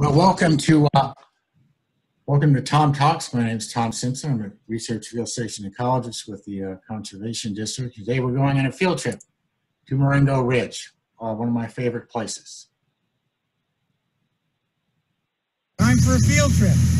Well, welcome to uh, welcome to Tom Talks. My name is Tom Simpson. I'm a research field station ecologist with the uh, Conservation District. Today we're going on a field trip to Marengo Ridge, uh, one of my favorite places. Time for a field trip.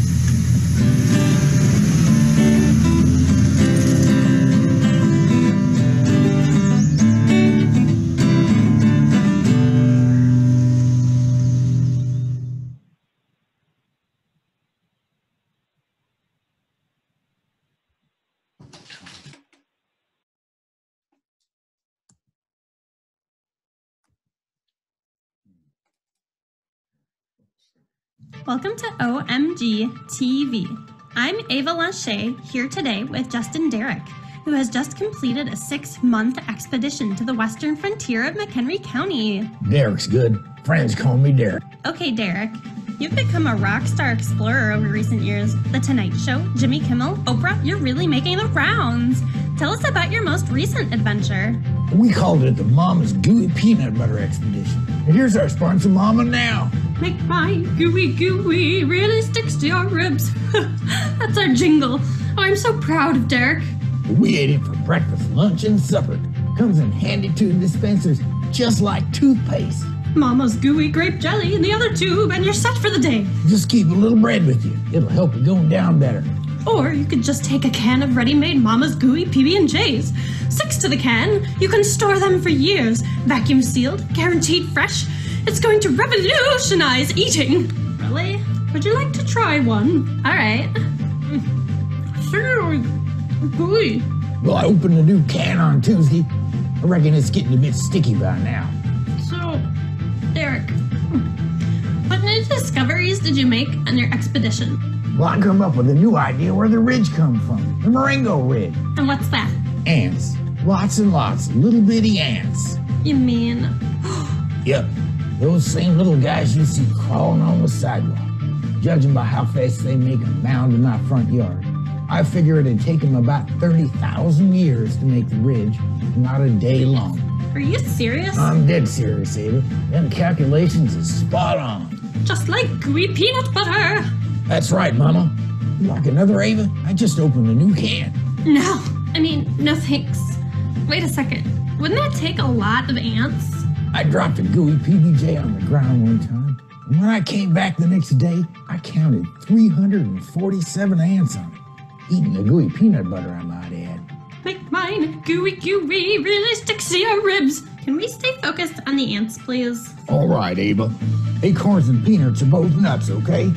Welcome to OMG TV. I'm Ava Lachey here today with Justin Derrick, who has just completed a six month expedition to the western frontier of McHenry County. Derrick's good. Friends call me Derrick. Okay, Derrick, you've become a rock star explorer over recent years. The Tonight Show, Jimmy Kimmel, Oprah, you're really making the rounds. Tell us about your most recent adventure. We called it the Mama's Gooey Peanut Butter Expedition. And here's our sponsor, Mama Now. Make my gooey gooey really sticks to your ribs. That's our jingle. Oh, I'm so proud of Derek. We ate it for breakfast, lunch, and supper. Comes in handy two dispensers, just like toothpaste. Mama's gooey grape jelly in the other tube, and you're set for the day. Just keep a little bread with you. It'll help you going down better. Or you could just take a can of ready-made Mama's gooey PB&Js. Six to the can. You can store them for years. Vacuum sealed, guaranteed fresh. It's going to revolutionize eating. Really? Would you like to try one? All right. Sure. Gooey. Well, I opened a new can on Tuesday. I reckon it's getting a bit sticky by now. So, Derek, what new discoveries did you make on your expedition? Well, I come up with a new idea where the ridge come from. The Marengo Ridge. And what's that? Ants. Lots and lots little bitty ants. You mean Yep, those same little guys you see crawling on the sidewalk. Judging by how fast they make a mound in my front yard, I figure it'd take them about 30,000 years to make the ridge, not a day long. Are you serious? I'm dead serious, Ada. Them calculations is spot on. Just like gooey peanut butter. That's right, Mama. You like another Ava? I just opened a new can. No, I mean, no thanks. Wait a second. Wouldn't that take a lot of ants? I dropped a gooey PBJ on the ground one time, and when I came back the next day, I counted 347 ants on it. Eating the gooey peanut butter, I might add. Make mine gooey gooey really sticks to your ribs. Can we stay focused on the ants, please? All right, Ava. Acorns and peanuts are both nuts, okay?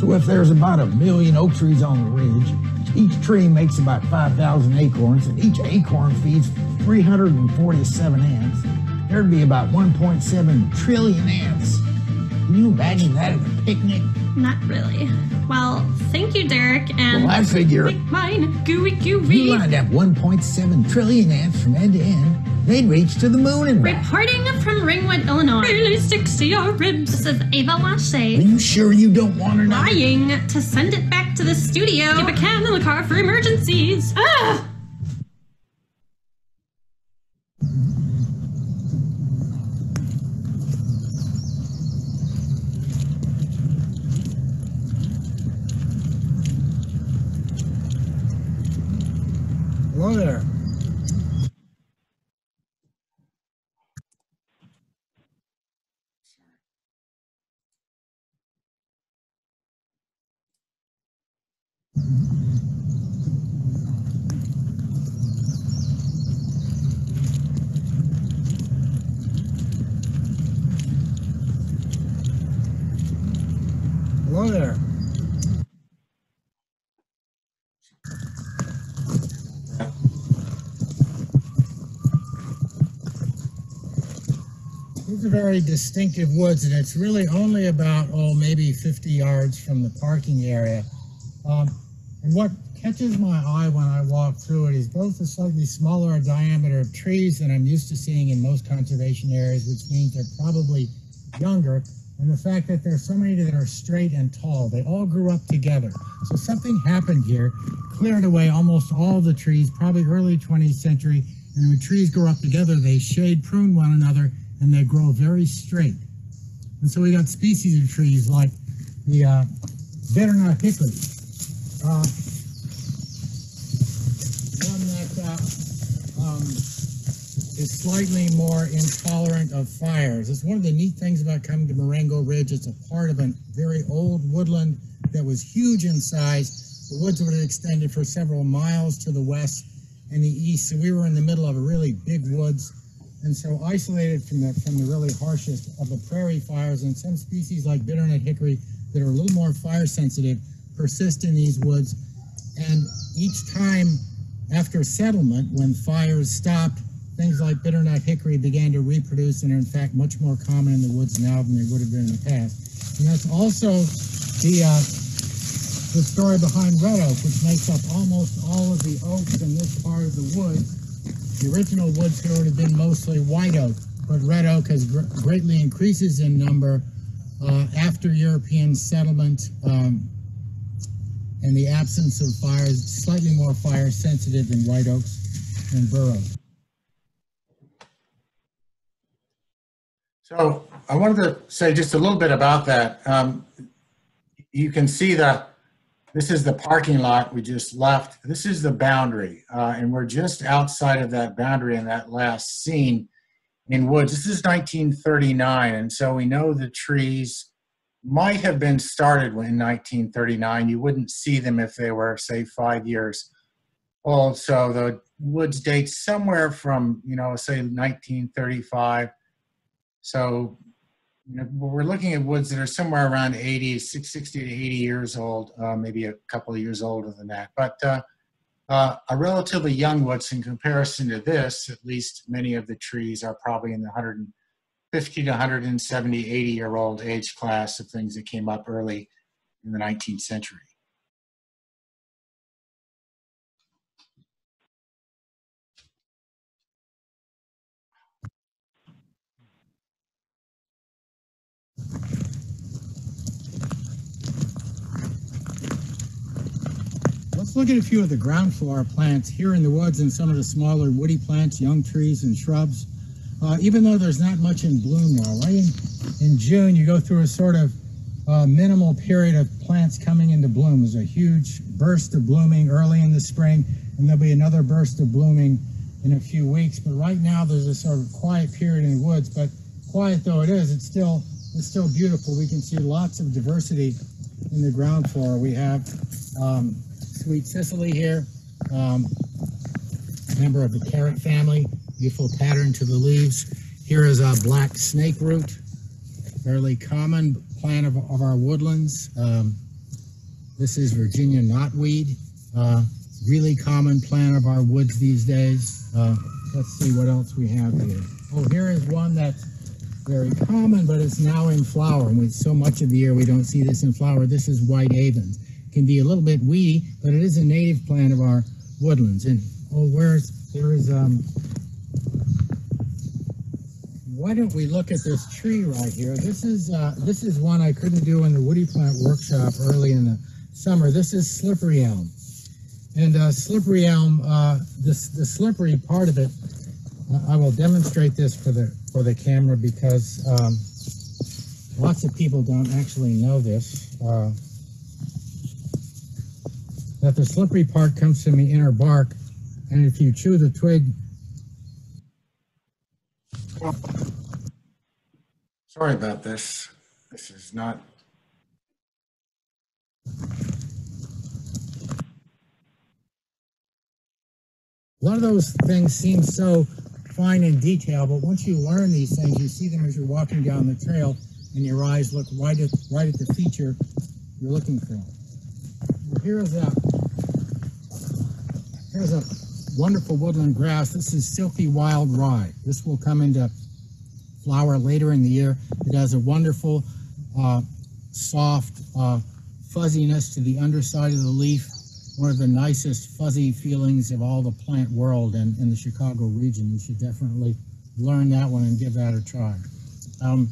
So if there's about a million oak trees on the ridge, each tree makes about 5,000 acorns, and each acorn feeds 347 ants, there'd be about 1.7 trillion ants. Can you imagine that at a picnic? Not really. Well, thank you, Derrick, and Well, I figure mine gooey if you lined up 1.7 trillion ants from end to end, they'd reach to the moon and back. Reporting from Ringwood, Illinois. Really sticks to your ribs. This is Ava Are you sure you don't want to know? Trying to send it back to the studio. Keep a can in the car for emergencies. Ah! Hello there. Hello there. These are very distinctive woods, and it's really only about, oh, maybe 50 yards from the parking area. Um, and what catches my eye when I walk through it is both the slightly smaller diameter of trees than I'm used to seeing in most conservation areas, which means they're probably younger, and the fact that there's so many that are straight and tall. They all grew up together. So something happened here, cleared away almost all the trees, probably early 20th century, and when trees grow up together, they shade prune one another and they grow very straight. And so we got species of trees like the uh, bitternut hickory. Uh, one that uh, um, is slightly more intolerant of fires. It's one of the neat things about coming to Marengo Ridge. It's a part of a very old woodland that was huge in size. The woods would have extended for several miles to the west and the east. So we were in the middle of a really big woods and so isolated from the from the really harshest of the prairie fires and some species like bitternut hickory that are a little more fire sensitive persist in these woods. And each time after settlement when fires stopped things like bitternut hickory began to reproduce and are in fact much more common in the woods now than they would have been in the past. And that's also the uh, the story behind red oak which makes up almost all of the oaks in this part of the woods the original woods here would have been mostly white oak, but red oak has gr greatly increases in number uh, after European settlement um, and the absence of fires, slightly more fire sensitive than white oaks and bur oak. So I wanted to say just a little bit about that. Um, you can see the, this is the parking lot we just left. This is the boundary, uh, and we're just outside of that boundary in that last scene in woods. This is 1939, and so we know the trees might have been started in 1939. You wouldn't see them if they were, say, five years old. So the woods date somewhere from, you know, say 1935 so we're looking at woods that are somewhere around 80, 60 to 80 years old, uh, maybe a couple of years older than that. But uh, uh, a relatively young woods in comparison to this, at least many of the trees are probably in the 150 to 170, 80 year old age class of things that came up early in the 19th century. Let's look at a few of the ground floor plants here in the woods and some of the smaller woody plants, young trees and shrubs. Uh, even though there's not much in bloom right in, in June you go through a sort of uh, minimal period of plants coming into bloom. There's a huge burst of blooming early in the spring and there'll be another burst of blooming in a few weeks. But right now there's a sort of quiet period in the woods, but quiet though it is, it's still, it's still beautiful. We can see lots of diversity in the ground floor. We have um, sweet Cicely here, um, member of the carrot family, beautiful pattern to the leaves. Here is a black snake root, fairly common plant of, of our woodlands. Um, this is Virginia knotweed, uh, really common plant of our woods these days. Uh, let's see what else we have here. Oh, here is one that's very common, but it's now in flower. And with so much of the year we don't see this in flower. This is white avens can be a little bit weedy, but it is a native plant of our woodlands. And oh, where's there is um. Why don't we look at this tree right here? This is uh, this is one I couldn't do in the woody plant workshop early in the summer. This is slippery elm, and uh, slippery elm. Uh, this the slippery part of it. I will demonstrate this for the for the camera because um, lots of people don't actually know this. Uh, that the slippery part comes from the inner bark, and if you chew the twig. Sorry about this. This is not. One of those things seems so fine in detail, but once you learn these things, you see them as you're walking down the trail, and your eyes look right at right at the feature you're looking for. Here's a here's a wonderful woodland grass. This is silky wild rye. This will come into flower later in the year. It has a wonderful, uh, soft uh, fuzziness to the underside of the leaf. One of the nicest fuzzy feelings of all the plant world and in the Chicago region. You should definitely learn that one and give that a try. Um,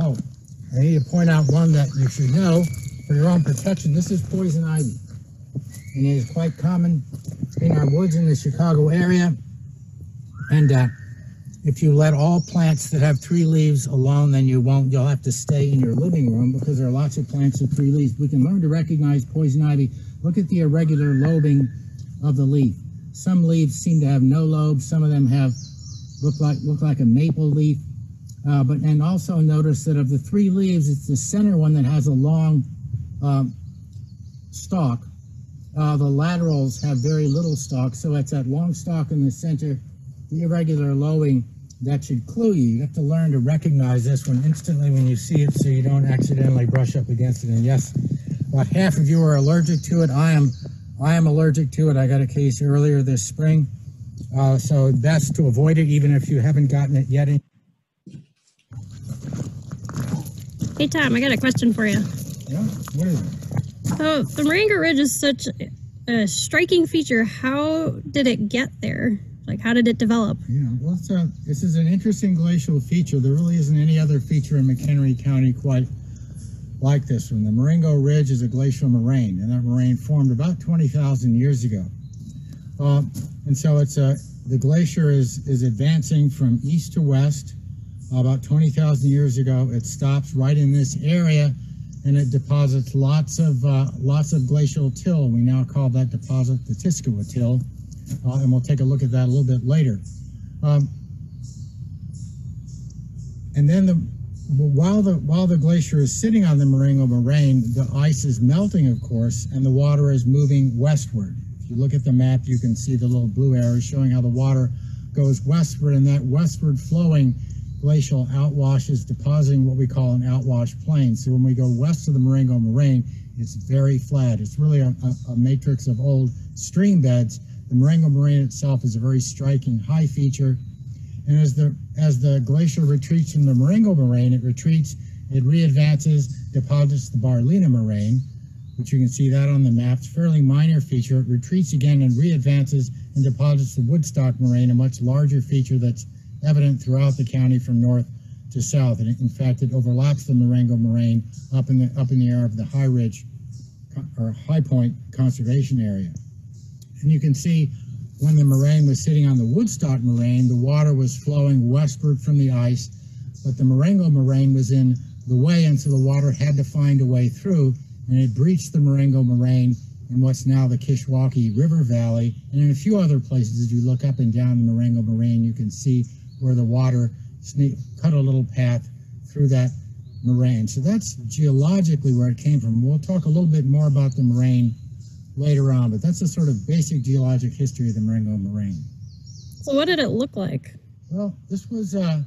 oh, I need to point out one that you should know for your own protection. This is poison ivy and it is quite common in our woods in the Chicago area. And uh, if you let all plants that have three leaves alone, then you won't, you'll have to stay in your living room because there are lots of plants with three leaves. We can learn to recognize poison ivy. Look at the irregular lobing of the leaf. Some leaves seem to have no lobes. Some of them have look like look like a maple leaf. Uh, but and also notice that of the three leaves, it's the center one that has a long um, stalk. Uh, the laterals have very little stalk, so it's that long stalk in the center, the irregular lowing, that should clue you. You have to learn to recognize this one instantly when you see it so you don't accidentally brush up against it. And yes, about half of you are allergic to it. I am I am allergic to it. I got a case earlier this spring. Uh, so best to avoid it even if you haven't gotten it yet. Hey Tom, I got a question for you. Yeah, what is it? So the Marengo Ridge is such a striking feature. How did it get there? Like, how did it develop? Yeah, well, it's a, this is an interesting glacial feature. There really isn't any other feature in McHenry County quite like this one. The Marengo Ridge is a glacial moraine, and that moraine formed about 20,000 years ago. Uh, and so it's a, the glacier is, is advancing from east to west. about 20,000 years ago, it stops right in this area and it deposits lots of uh, lots of glacial till. We now call that deposit the Tiskilwa till uh, and we'll take a look at that a little bit later. Um, and then the while the while the glacier is sitting on the Marengo moraine, the ice is melting, of course, and the water is moving westward. If you look at the map, you can see the little blue arrows showing how the water goes westward, and that westward flowing glacial outwash is depositing what we call an outwash plain. So when we go west of the Marengo moraine, it's very flat. It's really a, a, a matrix of old stream beds the Marengo Moraine itself is a very striking high feature. And as the, as the glacier retreats from the Marengo Moraine, it retreats, it readvances, deposits the Barlina Moraine, which you can see that on the map. It's fairly minor feature. It retreats again and readvances and deposits the Woodstock Moraine, a much larger feature that's evident throughout the county from north to south. And in fact, it overlaps the Marengo Moraine up in the, up in the area of the High Ridge or High Point Conservation Area. And you can see when the moraine was sitting on the Woodstock moraine, the water was flowing westward from the ice, but the Marengo moraine was in the way, and so the water had to find a way through, and it breached the Marengo moraine in what's now the Kishwaukee River Valley, and in a few other places, as you look up and down the Marengo moraine, you can see where the water cut a little path through that moraine. So that's geologically where it came from. We'll talk a little bit more about the moraine later on, but that's a sort of basic geologic history of the Marengo Moraine. So what did it look like? Well, this was uh,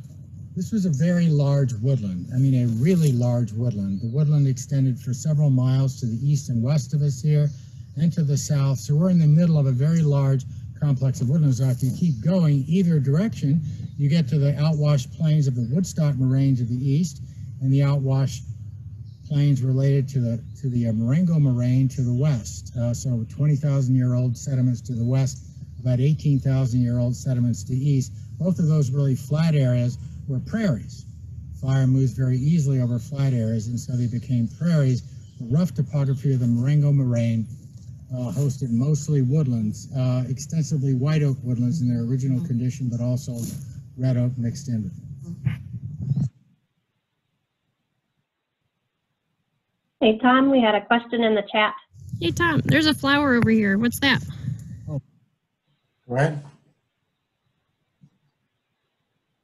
this was a very large woodland. I mean, a really large woodland. The woodland extended for several miles to the east and west of us here, and to the south. So we're in the middle of a very large complex of woodlands. So if you keep going either direction, you get to the outwash plains of the Woodstock Moraine to the east, and the outwash plains related to the to the uh, Marengo moraine to the west. Uh, so 20,000 year old sediments to the west, about 18,000 year old sediments to the east. Both of those really flat areas were prairies. Fire moves very easily over flat areas, and so they became prairies. The rough topography of the Marengo moraine uh, hosted mostly woodlands, uh, extensively white oak woodlands in their original condition, but also red oak mixed in with them. Hey, Tom, we had a question in the chat. Hey Tom, there's a flower over here. What's that? Right?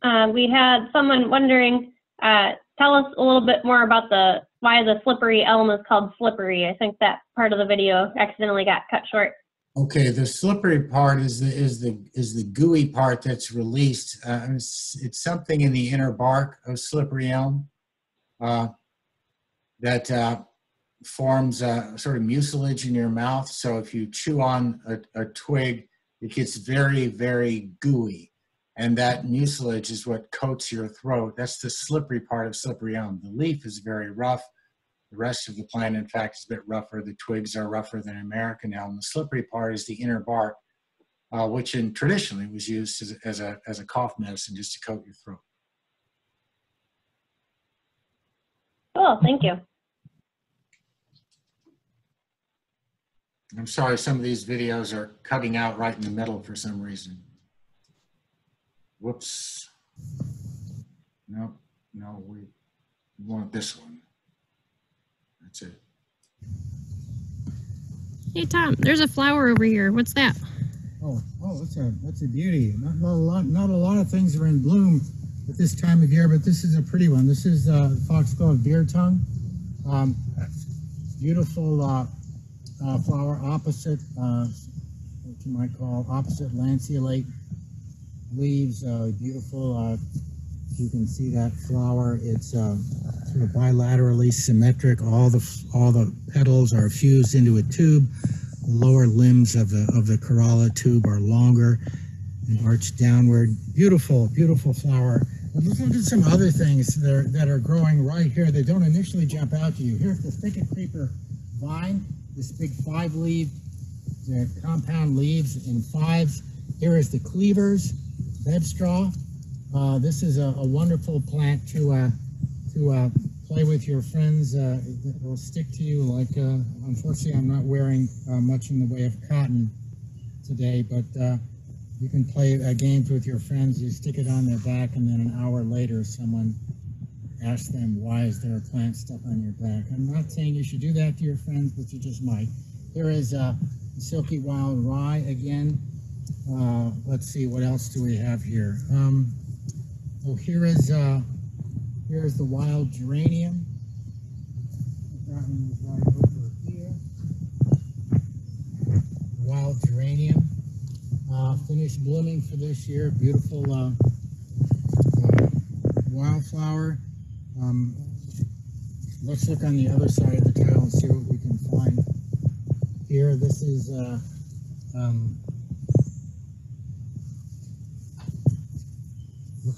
Uh, we had someone wondering, uh, tell us a little bit more about the why the slippery elm is called slippery. I think that part of the video accidentally got cut short. Okay, the slippery part is the is the is the gooey part that's released. Uh, it's, it's something in the inner bark of slippery elm uh, that uh, forms a sort of mucilage in your mouth. So if you chew on a, a twig, it gets very, very gooey. And that mucilage is what coats your throat. That's the slippery part of slippery elm. The leaf is very rough. The rest of the plant, in fact, is a bit rougher. The twigs are rougher than American elm. The slippery part is the inner bark, uh, which in traditionally was used as, as, a, as a cough medicine just to coat your throat. Cool, thank you. I'm sorry, some of these videos are cutting out right in the middle for some reason. Whoops. No, no, we want this one. That's it. Hey Tom, there's a flower over here. What's that? Oh, oh, that's a that's a beauty. Not, not a lot, not a lot of things are in bloom at this time of year, but this is a pretty one. This is uh, foxglove beardtongue. Um, beautiful uh, uh, flower opposite uh, what you might call opposite lanceolate leaves. Uh, beautiful. Uh, you can see that flower. It's uh, sort of bilaterally symmetric. All the all the petals are fused into a tube. The lower limbs of the of the corolla tube are longer and arch downward. Beautiful, beautiful flower. But look at some other things that are, that are growing right here that don't initially jump out to you. Here's the thicket creeper vine, this big five leaf, the compound leaves in fives. Here is the cleavers, bed straw. Uh, this is a, a wonderful plant to uh, to uh, play with your friends. Uh, it will stick to you like, uh, unfortunately, I'm not wearing uh, much in the way of cotton today, but uh, you can play games with your friends. You stick it on their back, and then an hour later, someone asks them, "Why is there a plant stuck on your back?" I'm not saying you should do that to your friends, but you just might. Here is uh, silky wild rye again. Let's see, what else do we have here? Um, oh, here is here is the wild geranium. That one is right over here. Wild geranium uh, finished blooming for this year. Beautiful uh, uh, wildflower. Um, let's look on the other side of the tile and see what we can find here. This is uh, um,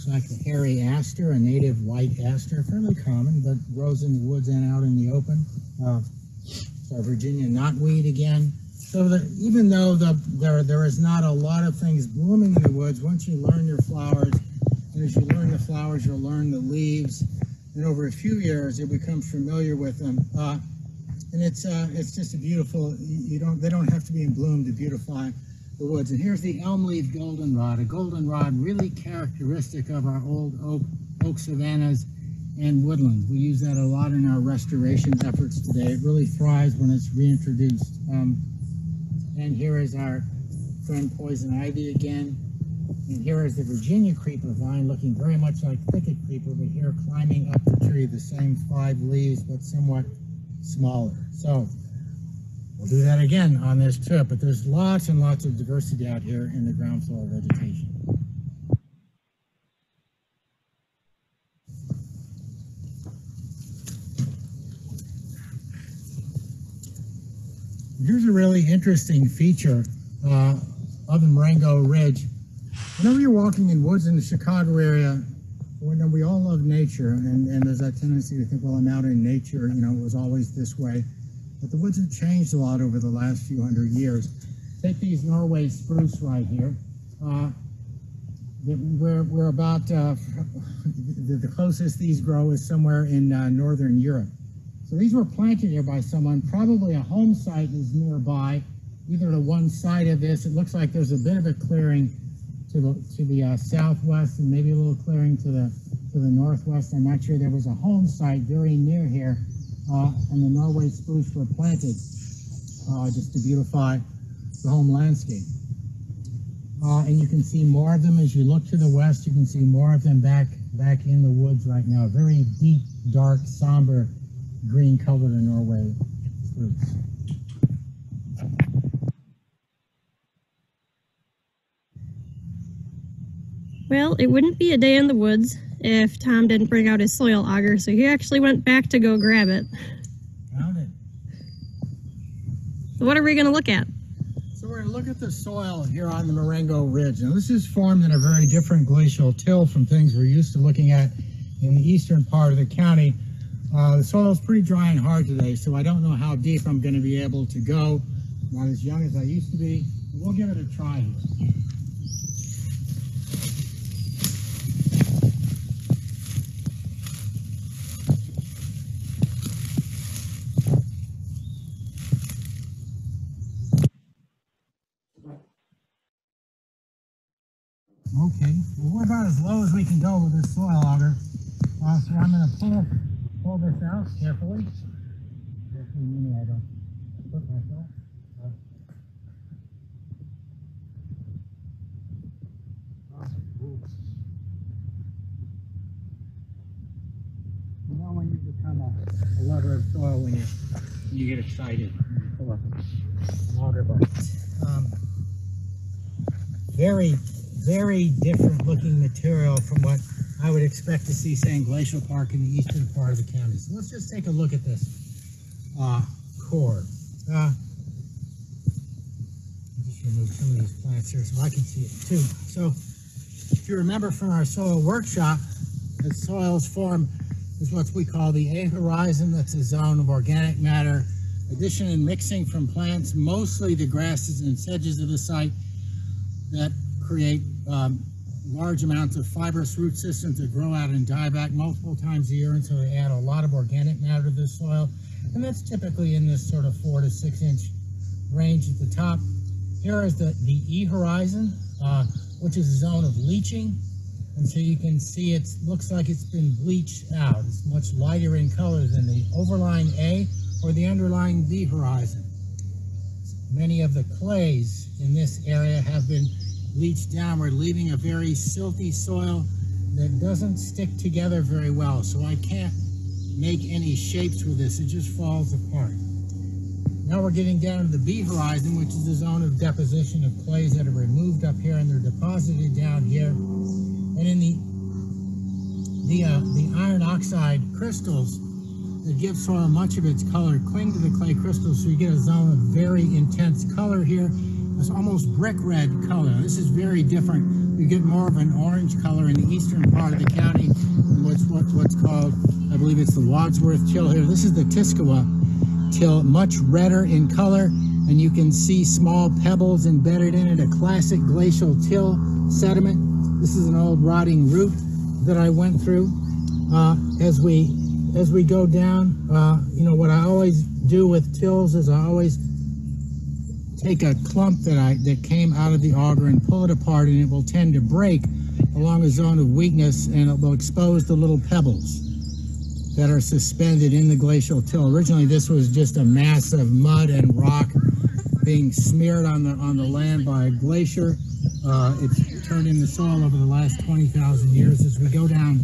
looks like the hairy aster, a native white aster, fairly common, but grows in the woods and out in the open. Uh, so Virginia knotweed again. So even though the, there there is not a lot of things blooming in the woods, once you learn your flowers, and as you learn the flowers, you'll learn the leaves, and over a few years you'll become familiar with them. Uh, and it's uh, it's just a beautiful. You don't they don't have to be in bloom to beautify the woods. And here's the elm leaf goldenrod, a goldenrod really characteristic of our old oak oak savannas and woodlands. We use that a lot in our restoration efforts today. It really thrives when it's reintroduced. Um, and here is our friend poison ivy again. And here is the Virginia creeper vine looking very much like thicket creeper, but here climbing up the tree, the same five leaves, but somewhat smaller. So we'll do that again on this trip, but there's lots and lots of diversity out here in the ground floor vegetation. Here's a really interesting feature uh, of the Marengo Ridge. Whenever you're walking in woods in the Chicago area, we all love nature, and, and there's that tendency to think, well, I'm out in nature, you know, it was always this way. But the woods have changed a lot over the last few hundred years. Take these Norway spruce right here. Uh, we're, we're about, uh, the, the closest these grow is somewhere in uh, northern Europe. So these were planted here by someone. Probably a home site is nearby, either to one side of this. It looks like there's a bit of a clearing to the to the uh, southwest, and maybe a little clearing to the to the northwest. I'm not sure. There was a home site very near here, uh, and the Norway spruce were planted uh, just to beautify the home landscape. Uh, and you can see more of them as you look to the west. You can see more of them back back in the woods right now. Very deep, dark, somber green color in Norway spruce. Well, it wouldn't be a day in the woods if Tom didn't bring out his soil auger, so he actually went back to go grab it. Found it. So what are we going to look at? So we're going to look at the soil here on the Marengo Ridge. Now this is formed in a very different glacial till from things we're used to looking at in the eastern part of the county. Uh, the soil is pretty dry and hard today, so I don't know how deep I'm going to be able to go. Not as young as I used to be. but We'll give it a try here. Okay, well, we're about as low as we can go with this soil auger. Uh, so I'm going to pull, pull this out carefully. Meaning I don't put myself. You know when you become a, a lover of soil when you you get excited you pull up a auger bucket. Um, very, very different looking material from what I would expect to see, say, in Glacial Park in the eastern part of the county. So let's just take a look at this uh, core. Uh, just remove some of these plants here so I can see it too. So if you remember from our soil workshop, the soils form is what we call the A horizon. That's a zone of organic matter addition and mixing from plants, mostly the grasses and sedges of the site that create um, large amounts of fibrous root systems that grow out and die back multiple times a year, and so they add a lot of organic matter to the soil. And that's typically in this sort of four to six inch range at the top. Here is the, the E horizon, uh, which is a zone of leaching. And so you can see it looks like it's been bleached out. It's much lighter in color than the overlying A or the underlying B horizon. Many of the clays in this area have been bleached downward, leaving a very silty soil that doesn't stick together very well. So I can't make any shapes with this. It just falls apart. Now we're getting down to the B horizon, which is the zone of deposition of clays that are removed up here and they're deposited down here. And in the the uh, the iron oxide crystals that give soil much of its color cling to the clay crystals, so you get a zone of very intense color here. It's almost brick red color. This is very different. You get more of an orange color in the eastern part of the county, what's what, what's called, I believe it's the Wadsworth till here. This is the Tiskilwa till, much redder in color, and you can see small pebbles embedded in it, a classic glacial till sediment. This is an old rotting root that I went through. Uh, as we as we go down, uh, you know what I always do with tills is I always take a clump that I that came out of the auger and pull it apart, and it will tend to break along a zone of weakness, and it will expose the little pebbles that are suspended in the glacial till. Originally, this was just a mass of mud and rock being smeared on the on the land by a glacier. Uh, it's turned into soil over the last 20,000 years. As we go down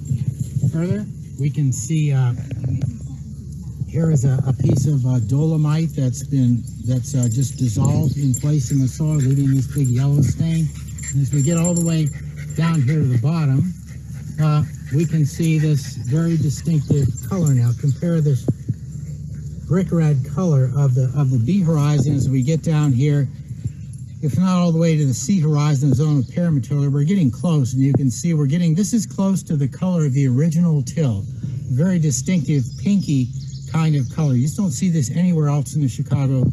further, we can see uh, here is a, a piece of uh, dolomite that's been that's uh, just dissolved in place in the soil, leaving this big yellow stain. And as we get all the way down here to the bottom, uh, we can see this very distinctive color now. Compare this brick red color of the of the B horizon as we get down here. If not all the way to the C horizon zone of parent material, we're getting close, and you can see we're getting this is close to the color of the original till. Very distinctive pinky kind of color. You just don't see this anywhere else in the Chicago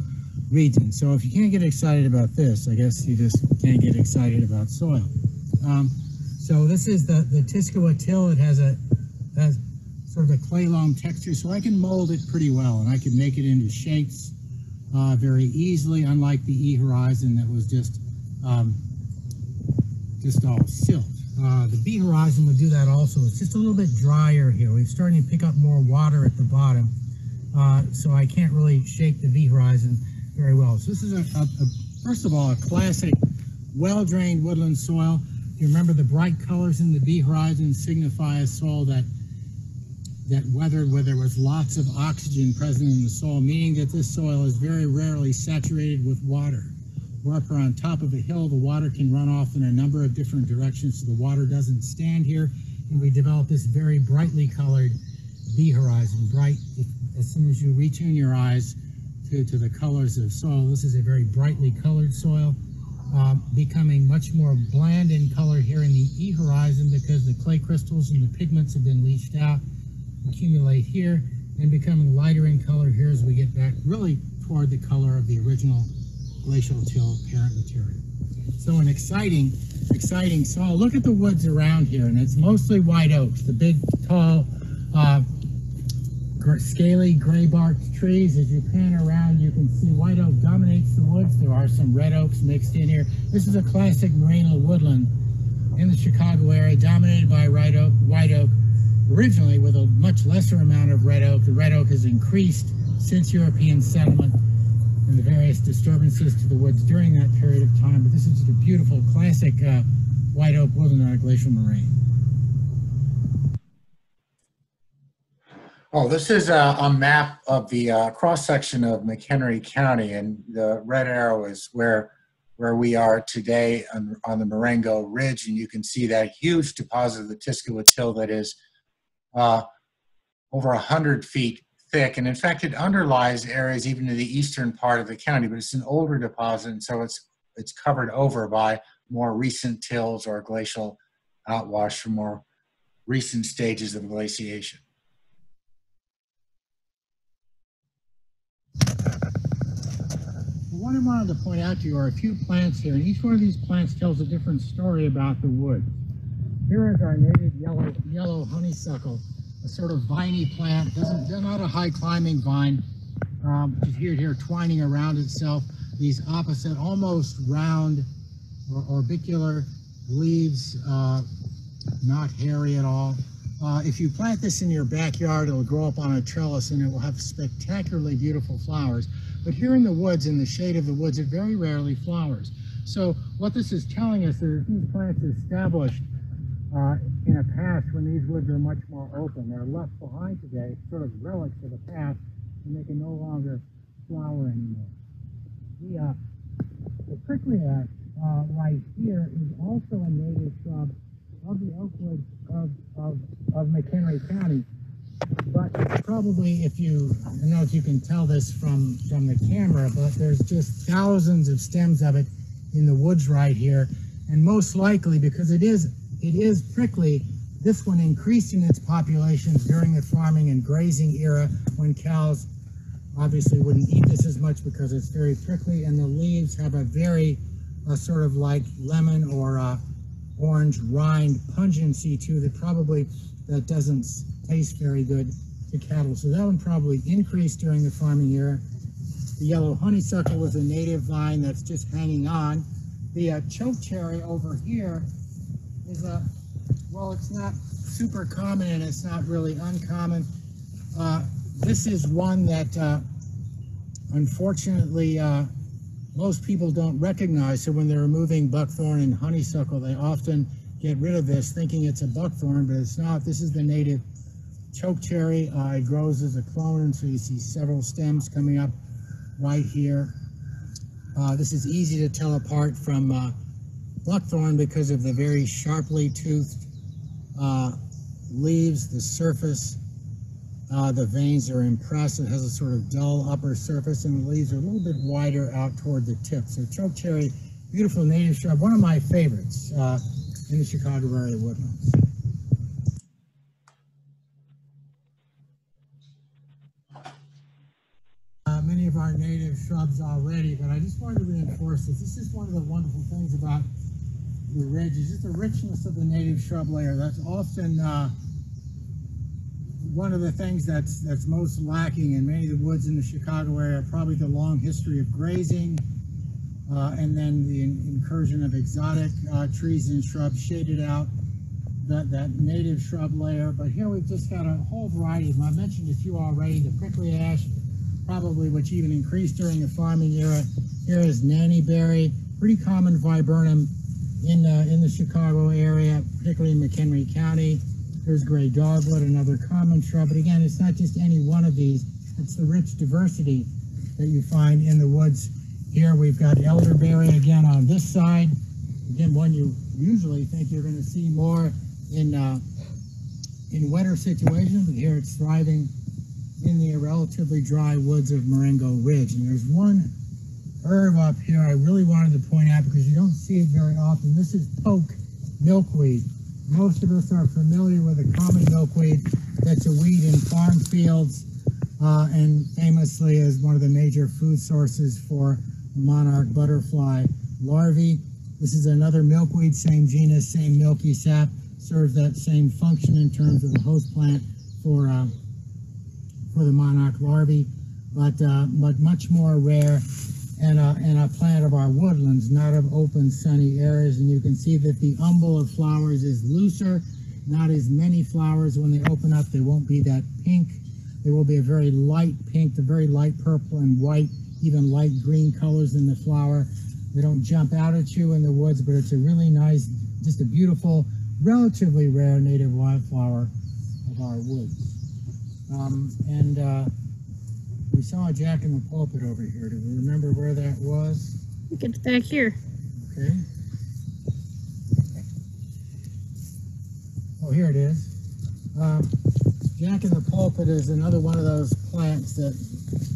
region. So if you can't get excited about this, I guess you just can't get excited about soil. Um, so this is the, the Tiskilwa till. It has a has sort of a clay loam texture, so I can mold it pretty well, and I can make it into shapes uh, very easily, unlike the E Horizon that was just um, just all silt. Uh, the B Horizon would do that also. It's just a little bit drier here. We're starting to pick up more water at the bottom, uh, so I can't really shape the B Horizon very well. So this is a, a, a first of all a classic well-drained woodland soil. You remember the bright colors in the B Horizon signify a soil that that weathered where there was lots of oxygen present in the soil, meaning that this soil is very rarely saturated with water. We're up on top of a hill, the water can run off in a number of different directions, so the water doesn't stand here, and we develop this very brightly colored B horizon, bright as soon as you retune your eyes to, to the colors of soil. This is a very brightly colored soil, uh, becoming much more bland in color here in the E horizon because the clay crystals and the pigments have been leached out accumulate here and becoming lighter in color here as we get back really toward the color of the original glacial till parent material. So an exciting, exciting soil. Look at the woods around here, and it's mostly white oaks, the big, tall, uh, scaly, gray-barked trees. As you pan around, you can see white oak dominates the woods. There are some red oaks mixed in here. This is a classic merino woodland in the Chicago area, dominated by white oak, white oak. Originally, with a much lesser amount of red oak, the red oak has increased since European settlement and the various disturbances to the woods during that period of time. But this is just a beautiful, classic uh, white oak woodland on a glacial moraine. Oh, this is a, a map of the uh, cross section of McHenry County, and the red arrow is where where we are today on, on the Marengo Ridge, and you can see that huge deposit of the Tiskilwa till that is uh, over a hundred feet thick, and in fact, it underlies areas even in the eastern part of the county. But it's an older deposit, and so it's it's covered over by more recent tills or glacial outwash from more recent stages of glaciation. What I wanted to point out to you are a few plants here, and each one of these plants tells a different story about the woods. Here is our native yellow yellow honeysuckle, a sort of viney plant. Doesn't not a high climbing vine. Um, you hear it here twining around itself. These opposite, almost round or orbicular leaves, uh, not hairy at all. Uh, if you plant this in your backyard, it'll grow up on a trellis and it will have spectacularly beautiful flowers. But here in the woods, in the shade of the woods, it very rarely flowers. So what this is telling us is these plants established uh, in a past when these woods are much more open. They're left behind today, sort of relics of the past, and they can no longer flower anymore. The, uh, the prickly ash uh, right here is also a native shrub of the oak woods of, of, of McHenry County. But probably if you, I don't know if you can tell this from, from the camera, but there's just thousands of stems of it in the woods right here. And most likely, because it is, it is prickly, this one increased in its populations during the farming and grazing era when cows obviously wouldn't eat this as much because it's very prickly and the leaves have a very sort of like lemon or uh, orange rind pungency to that probably that doesn't taste very good to cattle. So that one probably increased during the farming era. The yellow honeysuckle was a native vine that's just hanging on. The uh, chokecherry over here is a, well, it's not super common and it's not really uncommon. Uh, this is one that uh, unfortunately uh, most people don't recognize. So when they're removing buckthorn and honeysuckle, they often get rid of this thinking it's a buckthorn, but it's not. This is the native chokecherry. Uh, it grows as a clone, and so you see several stems coming up right here. Uh, this is easy to tell apart from uh, buckthorn because of the very sharply toothed uh, leaves, the surface. Uh, the veins are impressed. It has a sort of dull upper surface, and the leaves are a little bit wider out toward the tip. So chokecherry, beautiful native shrub, one of my favorites uh, in the Chicago area woodlands. Uh, many of our native shrubs already, but I just wanted to reinforce this. This is one of the wonderful things about the ridge, is just the richness of the native shrub layer. That's often uh, one of the things that's that's most lacking in many of the woods in the Chicago area. Probably the long history of grazing, uh, and then the in incursion of exotic uh, trees and shrubs shaded out that, that native shrub layer. But here we've just got a whole variety of them. I mentioned a few already, the prickly ash, probably which even increased during the farming era. Here is nannyberry, pretty common viburnum in, the, in the Chicago area, particularly in McHenry County. There's gray dogwood, another common shrub. But again, it's not just any one of these. It's the rich diversity that you find in the woods. Here we've got elderberry again on this side. Again, one you usually think you're going to see more in uh, in wetter situations, but here it's thriving in the relatively dry woods of Marengo Ridge. And there's one herb up here I really wanted to point out because you don't see it very often. This is poke milkweed. Most of us are familiar with the common milkweed that's a weed in farm fields uh, and famously is one of the major food sources for monarch butterfly larvae. This is another milkweed, same genus, same milky sap, serves that same function in terms of the host plant for uh, for the monarch larvae, but uh, but much more rare and a, and a plant of our woodlands, not of open sunny areas. And you can see that the umbel of flowers is looser, not as many flowers. When they open up, they won't be that pink. There will be a very light pink, the very light purple and white, even light green colors in the flower. They don't jump out at you in the woods, but it's a really nice, just a beautiful, relatively rare native wildflower of our woods. Um, and uh, we saw a jack in the pulpit over here. Do we remember where that was? Get back here. Okay. Oh, here it is. Um, Jack in the pulpit is another one of those plants that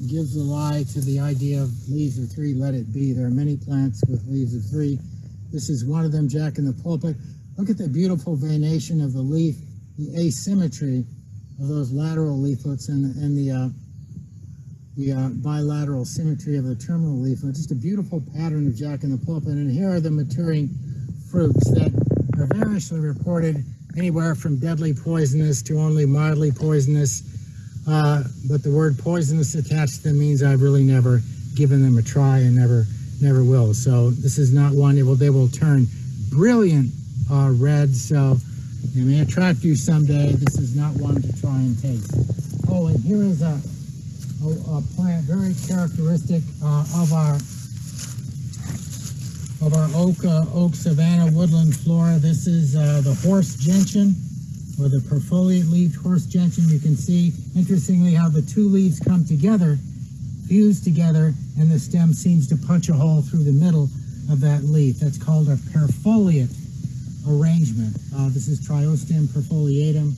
gives the lie to the idea of leaves of three, let it be. There are many plants with leaves of three. This is one of them, Jack in the pulpit. Look at the beautiful venation of the leaf, the asymmetry of those lateral leaflets and, and the, uh, the uh, bilateral symmetry of the terminal leaflet. Just a beautiful pattern of Jack in the pulpit. And here are the maturing fruits that are variously reported anywhere from deadly poisonous to only mildly poisonous. Uh, but the word poisonous attached to them means I've really never given them a try and never never will. So this is not one. It will they will turn brilliant uh, red. So it may attract you someday. This is not one to try and taste. Oh, and here is a a, a plant very characteristic uh, of our of our oak uh, oak savanna woodland flora. This is uh, the horse gentian or the perfoliate leaved horse gentian. You can see interestingly how the two leaves come together, fuse together, and the stem seems to punch a hole through the middle of that leaf. That's called a perfoliate arrangement. Uh, this is Triosteum perfoliatum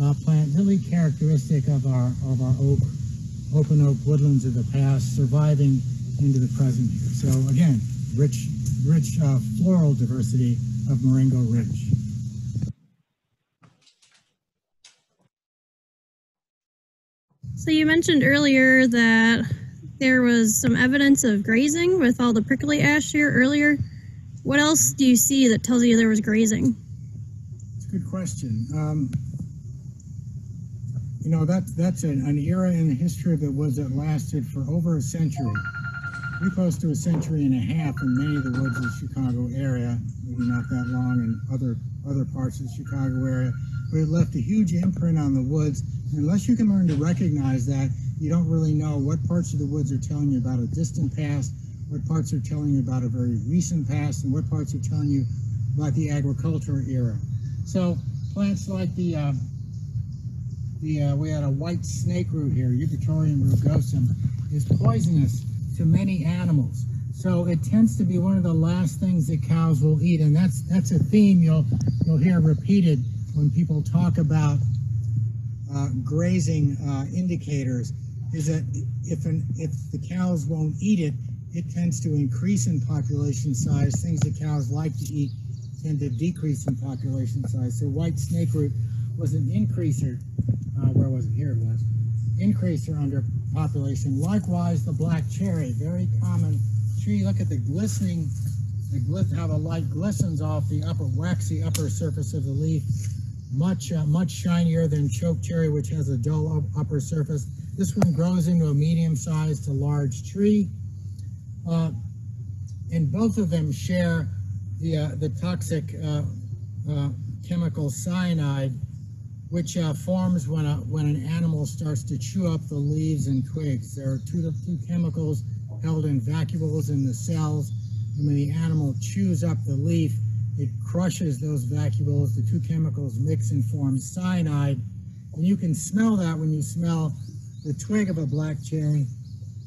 uh, plant, really characteristic of our of our oak open oak woodlands of the past, surviving into the present here. So again, rich rich uh, floral diversity of Marengo Ridge. So you mentioned earlier that there was some evidence of grazing with all the prickly ash here earlier. What else do you see that tells you there was grazing? It's a good question. Um, you know, that, that's an, an era in the history the woods that lasted for over a century. Close to a century and a half in many of the woods of the Chicago area, maybe not that long in other, other parts of the Chicago area. But it left a huge imprint on the woods. And unless you can learn to recognize that, you don't really know what parts of the woods are telling you about a distant past, what parts are telling you about a very recent past, and what parts are telling you about the agricultural era. So plants like the uh, the uh, we had a white snake root here, Eupatorium rugosum, is poisonous to many animals. So it tends to be one of the last things that cows will eat, and that's that's a theme you'll you'll hear repeated when people talk about uh, grazing uh, indicators. Is that if an if the cows won't eat it, it tends to increase in population size. Things that cows like to eat tend to decrease in population size. So white snake root was an increaser. Uh, where was it? Here it was. Increaser under population. Likewise, the black cherry, very common tree. Look at the glistening, the glit how the light glistens off the upper waxy upper surface of the leaf. Much uh, much shinier than choke cherry, which has a dull upper surface. This one grows into a medium-sized to large tree. Uh, and both of them share the, uh, the toxic uh, uh, chemical cyanide, which uh, forms when, a, when an animal starts to chew up the leaves and twigs. There are two, two chemicals held in vacuoles in the cells, and when the animal chews up the leaf, it crushes those vacuoles. The two chemicals mix and form cyanide, and you can smell that when you smell the twig of a black cherry.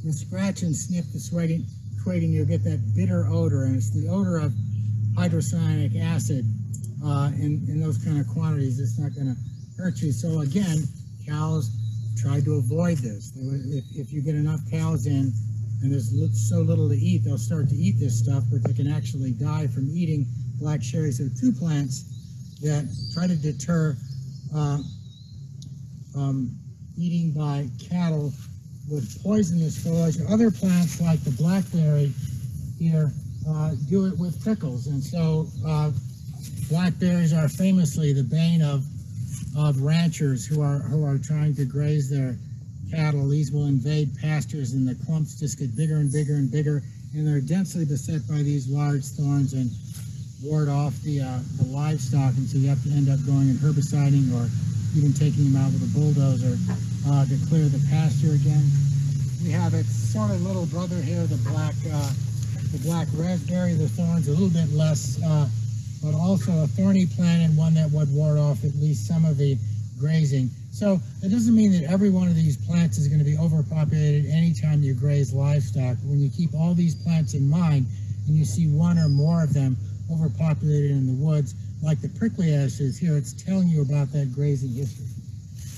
You scratch and sniff the twig, and you'll get that bitter odor, and it's the odor of hydrocyanic acid uh, in, in those kind of quantities. It's not going to hurt you. So again, cows try to avoid this. If, if you get enough cows in and there's so little to eat, they'll start to eat this stuff, but they can actually die from eating black cherries. So two plants that try to deter uh, um, eating by cattle with poisonous foliage. Other plants like the blackberry here uh, do it with prickles. And so uh, blackberries are famously the bane of, of ranchers who are, who are trying to graze their, cattle. These will invade pastures and the clumps just get bigger and bigger and bigger. And they're densely beset by these large thorns and ward off the, uh, the livestock. And so you have to end up going and herbiciding or even taking them out with a bulldozer uh, to clear the pasture again. We have its sort of little brother here, the black, uh, the black raspberry. The thorns a little bit less, uh, but also a thorny plant and one that would ward off at least some of the grazing. So it doesn't mean that every one of these plants is going to be overpopulated anytime you graze livestock. When you keep all these plants in mind and you see one or more of them overpopulated in the woods, like the prickly ash is here, it's telling you about that grazing history.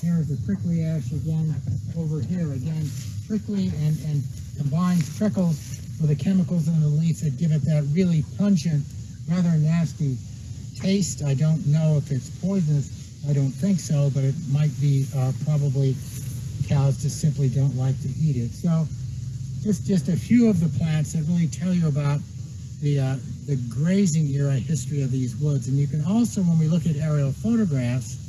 Here's the prickly ash again, over here again, prickly and, and combines prickles with the chemicals in the leaf that give it that really pungent, rather nasty taste. I don't know if it's poisonous. I don't think so, but it might be uh, probably cows just simply don't like to eat it. So just, just a few of the plants that really tell you about the, uh, the grazing era history of these woods. And you can also, when we look at aerial photographs,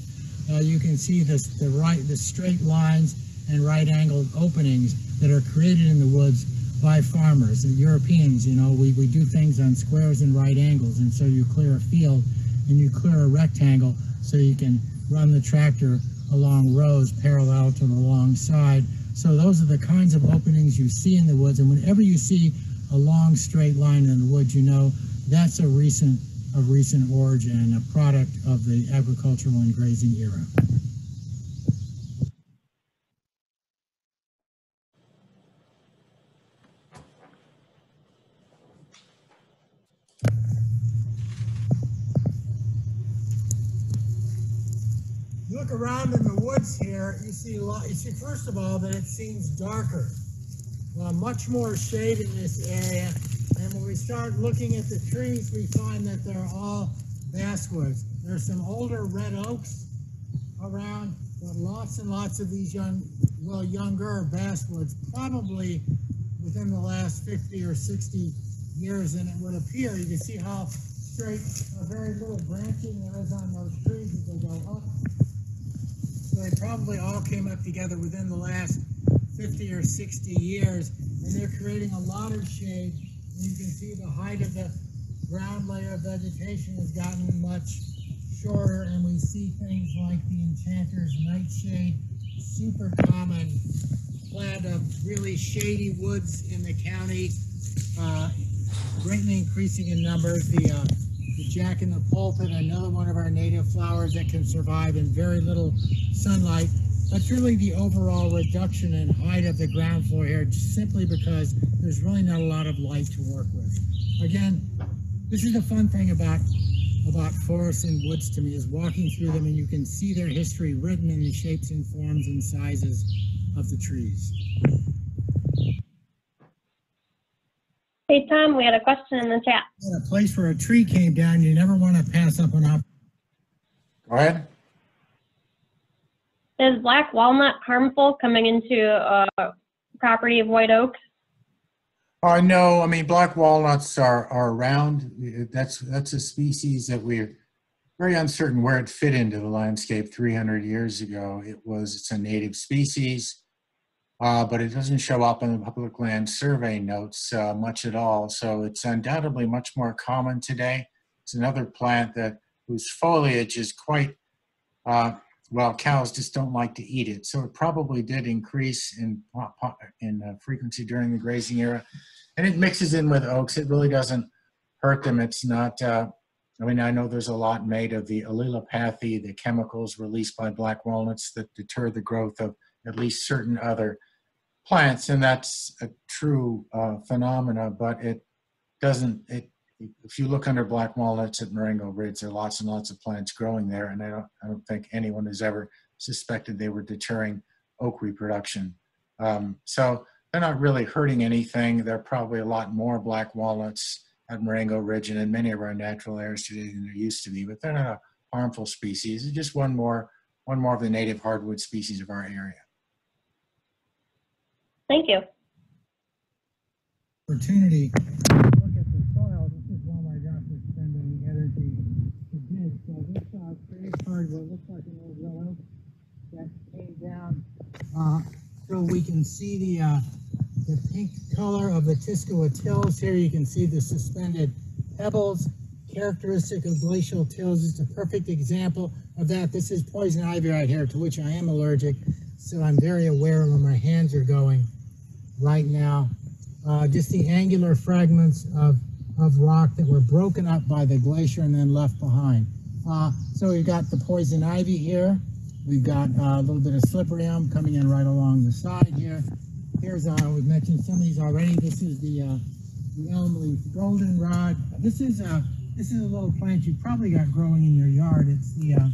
uh, you can see this, the right, the straight lines and right angled openings that are created in the woods by farmers and Europeans. You know, we, we do things on squares and right angles. And so you clear a field and you clear a rectangle so you can run the tractor along rows parallel to the long side. So those are the kinds of openings you see in the woods. And whenever you see a long straight line in the woods, you know that's a recent of recent origin a product of the agricultural and grazing era. Look around in the woods here, you see, you see first of all that it seems darker. Uh, much more shade in this area. And when we start looking at the trees, we find that they're all basswoods. There's some older red oaks around, but lots and lots of these young, well, younger basswoods, probably within the last 50 or 60 years. And it would appear, you can see how straight, uh, very little branching there is on those trees as they go up. So they probably all came up together within the last 50 or 60 years, and they're creating a lot of shade. You can see the height of the ground layer of vegetation has gotten much shorter, and we see things like the enchanter's nightshade, super common plant of really shady woods in the county, uh, greatly increasing in numbers. The, uh, the jack in the pulpit, another one of our native flowers that can survive in very little sunlight. That's really the overall reduction in height of the ground floor here, simply because there's really not a lot of light to work with. Again, this is the fun thing about about forests and woods to me is walking through them and you can see their history written in the shapes and forms and sizes of the trees. Hey, Tom, we had a question in the chat. In a place where a tree came down, you never want to pass up an opportunity. Go ahead. Is black walnut harmful coming into a property of white oak? Uh, no, I mean, black walnuts are, are around. That's, that's a species that we're very uncertain where it fit into the landscape 300 years ago. It was, it's a native species, uh, but it doesn't show up in the public land survey notes uh, much at all. So it's undoubtedly much more common today. It's another plant that whose foliage is quite, uh, well, cows just don't like to eat it. So it probably did increase in, in uh, frequency during the grazing era. And it mixes in with oaks. It really doesn't hurt them. It's not, uh, I mean, I know there's a lot made of the allelopathy, the chemicals released by black walnuts that deter the growth of at least certain other plants. And that's a true uh, phenomena, but it doesn't, it, if you look under black walnuts at Marengo Ridge, there are lots and lots of plants growing there, and I don't, I don't think anyone has ever suspected they were deterring oak reproduction. Um, so they're not really hurting anything. There are probably a lot more black walnuts at Marengo Ridge and in many of our natural areas today than there used to be, but they're not a harmful species. It's just one more, one more of the native hardwood species of our area. Thank you. opportunity to look at the soil. This is one my doctor's spending energy So this uh, pretty hard what looks like an old willow that came down uh, So we can see the, uh, the pink color of the Tiskilwa tills. Here you can see the suspended pebbles, characteristic of glacial tills. It's a perfect example of that. This is poison ivy right here, to which I am allergic. So I'm very aware of where my hands are going right now. Uh, just the angular fragments of, of rock that were broken up by the glacier and then left behind. Uh, so we've got the poison ivy here. We've got uh, a little bit of slippery elm coming in right along the side here. Here's, uh, we've mentioned some of these already. This is the, uh, the elm leaf goldenrod. This is, uh, this is a little plant you probably got growing in your yard. It's the, uh,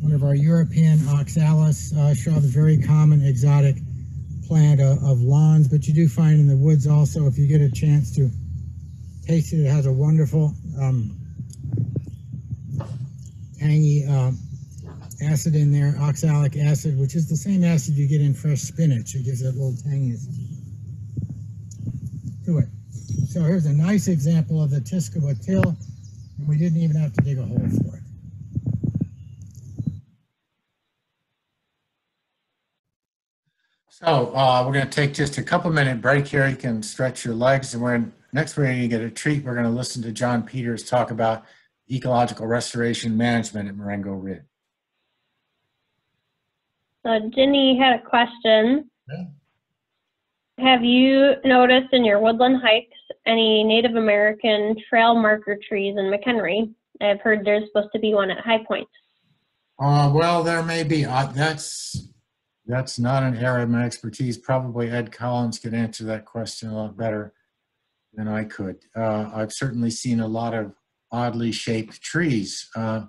one of our European oxalis uh, shrubs, very common exotic plant of, of lawns, but you do find in the woods also if you get a chance to taste it. It has a wonderful um, tangy uh, acid in there, oxalic acid, which is the same acid you get in fresh spinach. It gives it a little tanginess to it. So here's a nice example of the Tiskilwa till, and we didn't even have to dig a hole for it. So uh, we're going to take just a couple minute break here. You can stretch your legs, and we're in, next we're going to get a treat. We're going to listen to John Peters talk about ecological restoration management at Marengo Ridge. So Ginny had a question. Yeah. Have you noticed in your woodland hikes any Native American trail marker trees in McHenry? I've heard there's supposed to be one at High Point. Uh, well, there may be. Uh, that's that's not an area of my expertise. Probably Ed Collins could answer that question a lot better than I could. Uh, I've certainly seen a lot of oddly shaped trees, uh,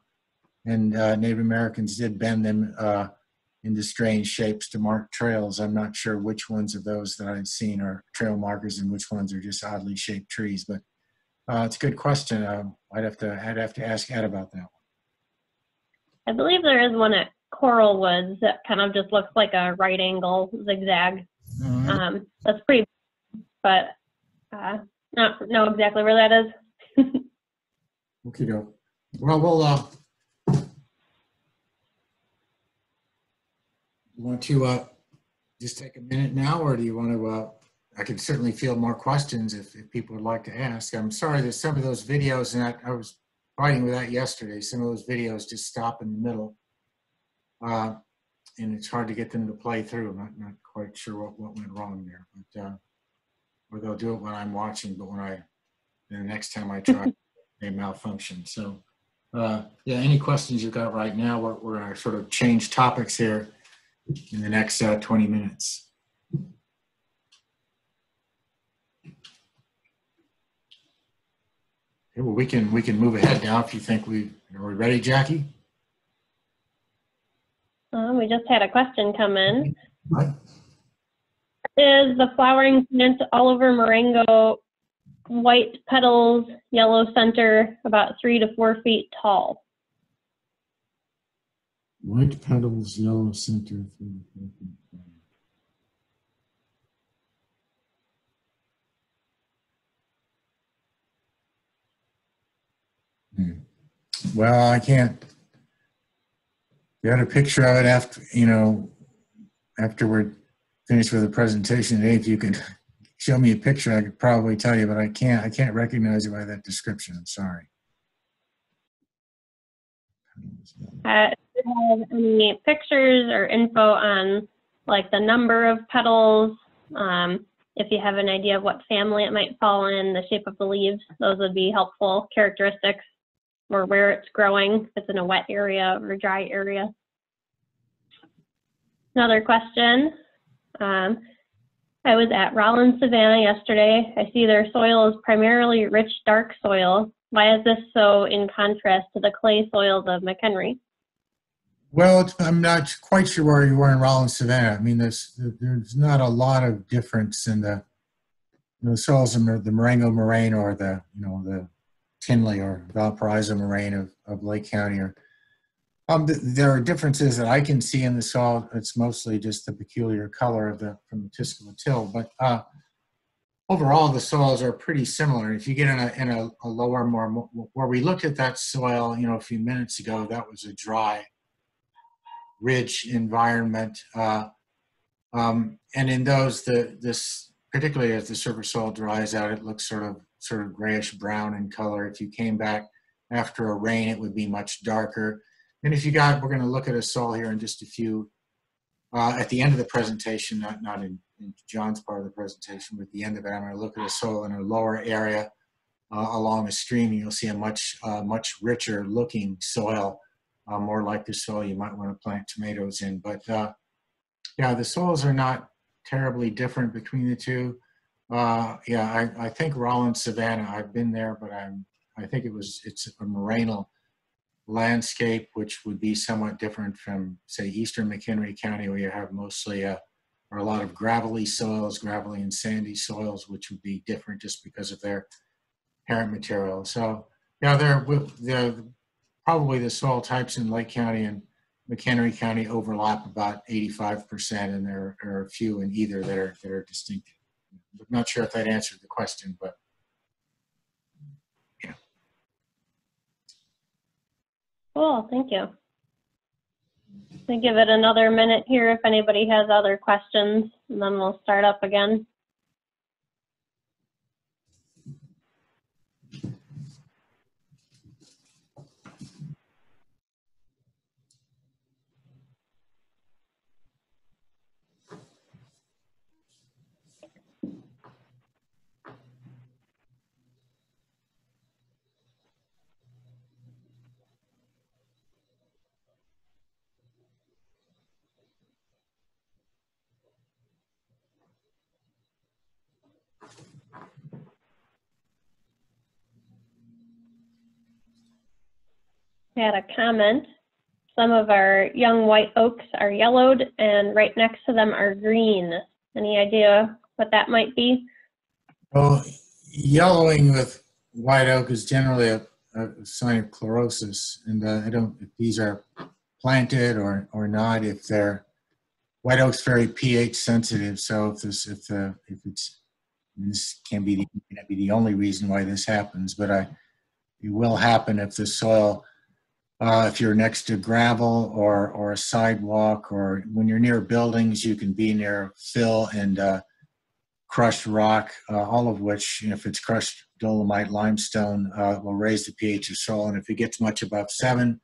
and uh, Native Americans did bend them uh, into strange shapes to mark trails. I'm not sure which ones of those that I've seen are trail markers and which ones are just oddly shaped trees. But uh, it's a good question. Um, I'd have to I'd have to ask Ed about that one. I believe there is one at Coral Woods that kind of just looks like a right angle zigzag. Right. Um, that's pretty, but uh, not know exactly where that is. Okay, go. Well, we'll, uh, you want to, uh, just take a minute now, or do you want to, uh, I can certainly field more questions if, if people would like to ask. I'm sorry that some of those videos, and I, I was fighting with that yesterday, some of those videos just stop in the middle. Uh, and it's hard to get them to play through. I'm not, not quite sure what, what went wrong there, but, uh, or they'll do it when I'm watching, but when I, the next time I try, they malfunction. So, uh, yeah, any questions you've got right now, we're, we're gonna sort of change topics here in the next uh, 20 minutes. Okay, well, we can, we can move ahead now if you think we, are we ready, Jackie? Um, we just had a question come in. Right. Is the flowering plant all over Marengo white petals, yellow center, about three to four feet tall? White petals, yellow center. Hmm. Well, I can't. You had a picture of it after, you know, after we're finished with the presentation, today if you could show me a picture, I could probably tell you, but I can't, I can't recognize it by that description. I'm sorry. Uh, do you have any pictures or info on like the number of petals? Um, if you have an idea of what family it might fall in, the shape of the leaves, those would be helpful characteristics or where it's growing, if it's in a wet area or dry area. Another question. Um, I was at Rollins Savannah yesterday. I see their soil is primarily rich, dark soil. Why is this so in contrast to the clay soils of McHenry? Well, I'm not quite sure where you were in Rollins, Savannah. I mean, there's there's not a lot of difference in the soils of the Marengo moraine or the you know the Tinley or Valparaiso moraine of, of Lake County. Or um, th- there are differences that I can see in the soil. It's mostly just the peculiar color of the from the Tiskilwa till, but uh, overall the soils are pretty similar. If you get in a in a, a lower, more where we looked at that soil, you know, a few minutes ago, that was a dry rich environment. Uh, Um, and in those, the this particularly as the surface soil dries out, it looks sort of sort of grayish brown in color. If you came back after a rain, it would be much darker. And if you got, we're going to look at a soil here in just a few uh, at the end of the presentation, not not in, in John's part of the presentation, but at the end of it, I'm going to look at a soil in a lower area uh, along a stream. You'll see a much uh, much richer looking soil, uh, more like the soil you might want to plant tomatoes in. But uh, yeah, the soils are not terribly different between the two. Uh, yeah, I, I think Rollins Savannah. I've been there, but I'm I think it was it's a morainal landscape, which would be somewhat different from say eastern McHenry County, where you have mostly a or a lot of gravelly soils, gravelly and sandy soils, which would be different just because of their parent material. So yeah, they're, they're probably the soil types in Lake County and McHenry County overlap about 85%, and there are a few in either that are, that are distinct. I'm not sure if that answered the question, but yeah. Cool, thank you. We give it another minute here if anybody has other questions, and then we'll start up again. Had a comment. Some of our young white oaks are yellowed and right next to them are green. Any idea what that might be? Well, yellowing with white oak is generally a, a sign of chlorosis. And uh, I don't, if these are planted or, or not, if they're, white oak's very pH sensitive. So if this, if if it's, this can be the, can be the only reason why this happens, but I, it will happen if the soil uh, if you're next to gravel or, or a sidewalk, or when you're near buildings, you can be near fill and uh, crushed rock, uh, all of which, you know, if it's crushed dolomite, limestone, uh, will raise the pH of soil. And if it gets much above seven,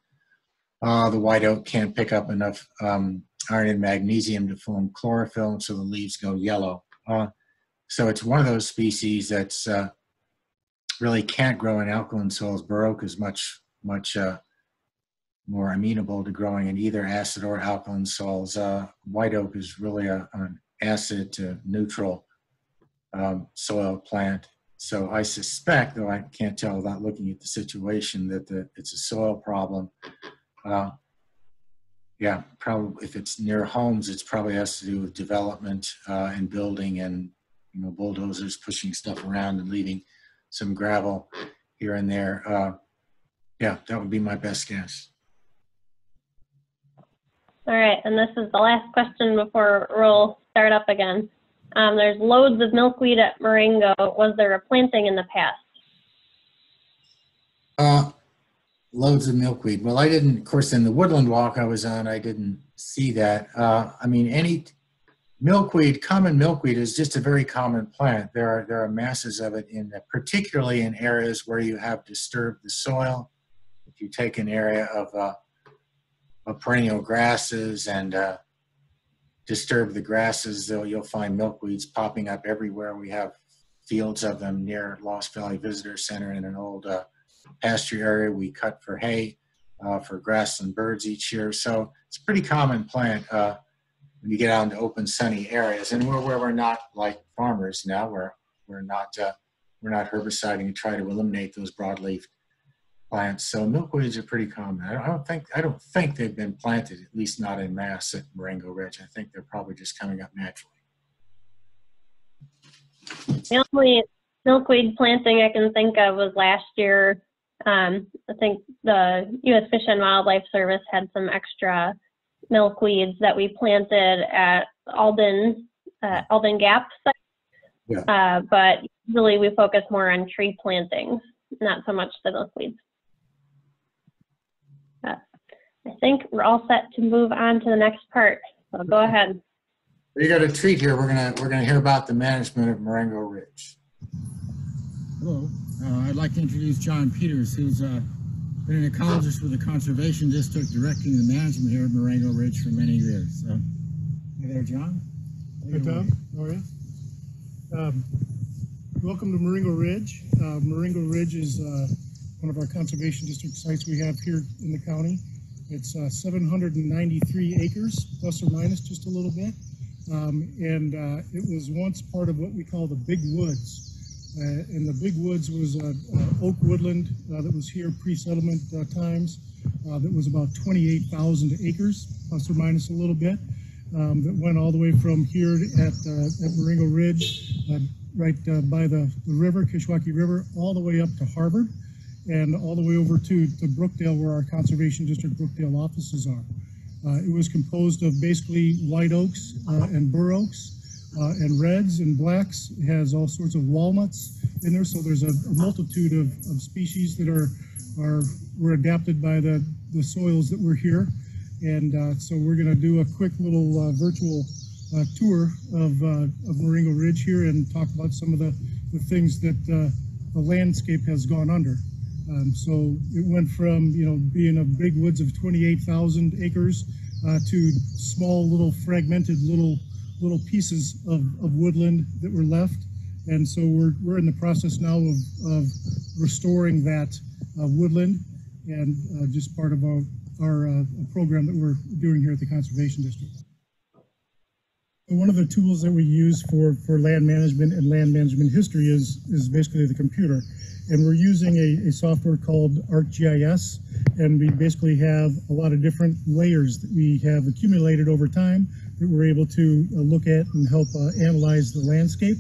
uh, the white oak can't pick up enough um, iron and magnesium to form chlorophyll, and so the leaves go yellow. Uh, so it's one of those species that's really can't grow in alkaline soils. Oak is much, much more amenable to growing in either acid or alkaline soils. Uh, white oak is really a, an acid to neutral um, soil plant. So I suspect, though I can't tell without looking at the situation, that the, it's a soil problem. Uh, yeah, probably if it's near homes, it's probably has to do with development uh, and building and you know bulldozers pushing stuff around and leaving some gravel here and there. Uh, yeah, that would be my best guess. All right, and this is the last question before we'll start up again. Um, there's loads of milkweed at Marengo. Was there a planting in the past? Uh, loads of milkweed. Well, I didn't, of course, in the woodland walk I was on, I didn't see that. Uh, I mean, any milkweed, common milkweed is just a very common plant. There are, there are masses of it in, particularly in areas where you have disturbed the soil. If you take an area of uh, of perennial grasses and uh, disturb the grasses, you'll find milkweeds popping up everywhere. We have fields of them near Lost Valley Visitor Center in an old uh, pasture area we cut for hay uh, for grassland birds each year. So it's a pretty common plant uh, when you get out into open sunny areas. And we're where we're not like farmers now, where we're not uh, we're not herbiciding to try to eliminate those broadleaf plants. So milkweeds are pretty common. I don't think I don't think they've been planted, at least not in mass at Marengo Ridge. I think they're probably just coming up naturally. The only milkweed planting I can think of was last year. Um, I think the U.S. Fish and Wildlife Service had some extra milkweeds that we planted at Alden uh, Alden Gap site. Yeah. Uh, but really, we focus more on tree plantings, not so much the milkweeds. I think we're all set to move on to the next part. So go ahead. We got a treat here. We're gonna, we're gonna hear about the management of Marengo Ridge. Hello, uh, I'd like to introduce John Peters, who's uh, been an ecologist with the Conservation District directing the management here at Marengo Ridge for many years. So, hey there, John. Take Hi, it away. Tom. How are you? Um, welcome to Marengo Ridge. Uh, Marengo Ridge is uh, one of our conservation district sites we have here in the county. It's uh, 793 acres, plus or minus just a little bit. Um, and uh, it was once part of what we call the Big Woods. Uh, and the Big Woods was uh, uh, oak woodland uh, that was here pre-settlement times. That was about 28,000 acres, plus or minus a little bit um, that went all the way from here at, at Marengo Ridge, right by the, the river, Kishwaukee River, all the way up to Harvard, and all the way over to, to Brookdale, where our Conservation District Brookdale offices are. Uh, it was composed of basically white oaks uh, and bur oaks uh, and reds and blacks. It has all sorts of walnuts in there, so there's a, a multitude of, of species that are, are were adapted by the, the soils that were here. And uh, so we're going to do a quick little uh, virtual uh, tour of, of Marengo Ridge here and talk about some of the, the things that the landscape has gone under. Um, so it went from, you know, being a big woods of 28,000 acres uh, to small little fragmented little little pieces of, of woodland that were left. And so we're, we're in the process now of, of restoring that uh, woodland and uh, just part of our, our uh, program that we're doing here at the Conservation District. One of the tools that we use for, for land management and land management history is, is basically the computer. And we're using a, a software called ArcGIS, and we basically have a lot of different layers that we have accumulated over time that we're able to uh, look at and help uh, analyze the landscape.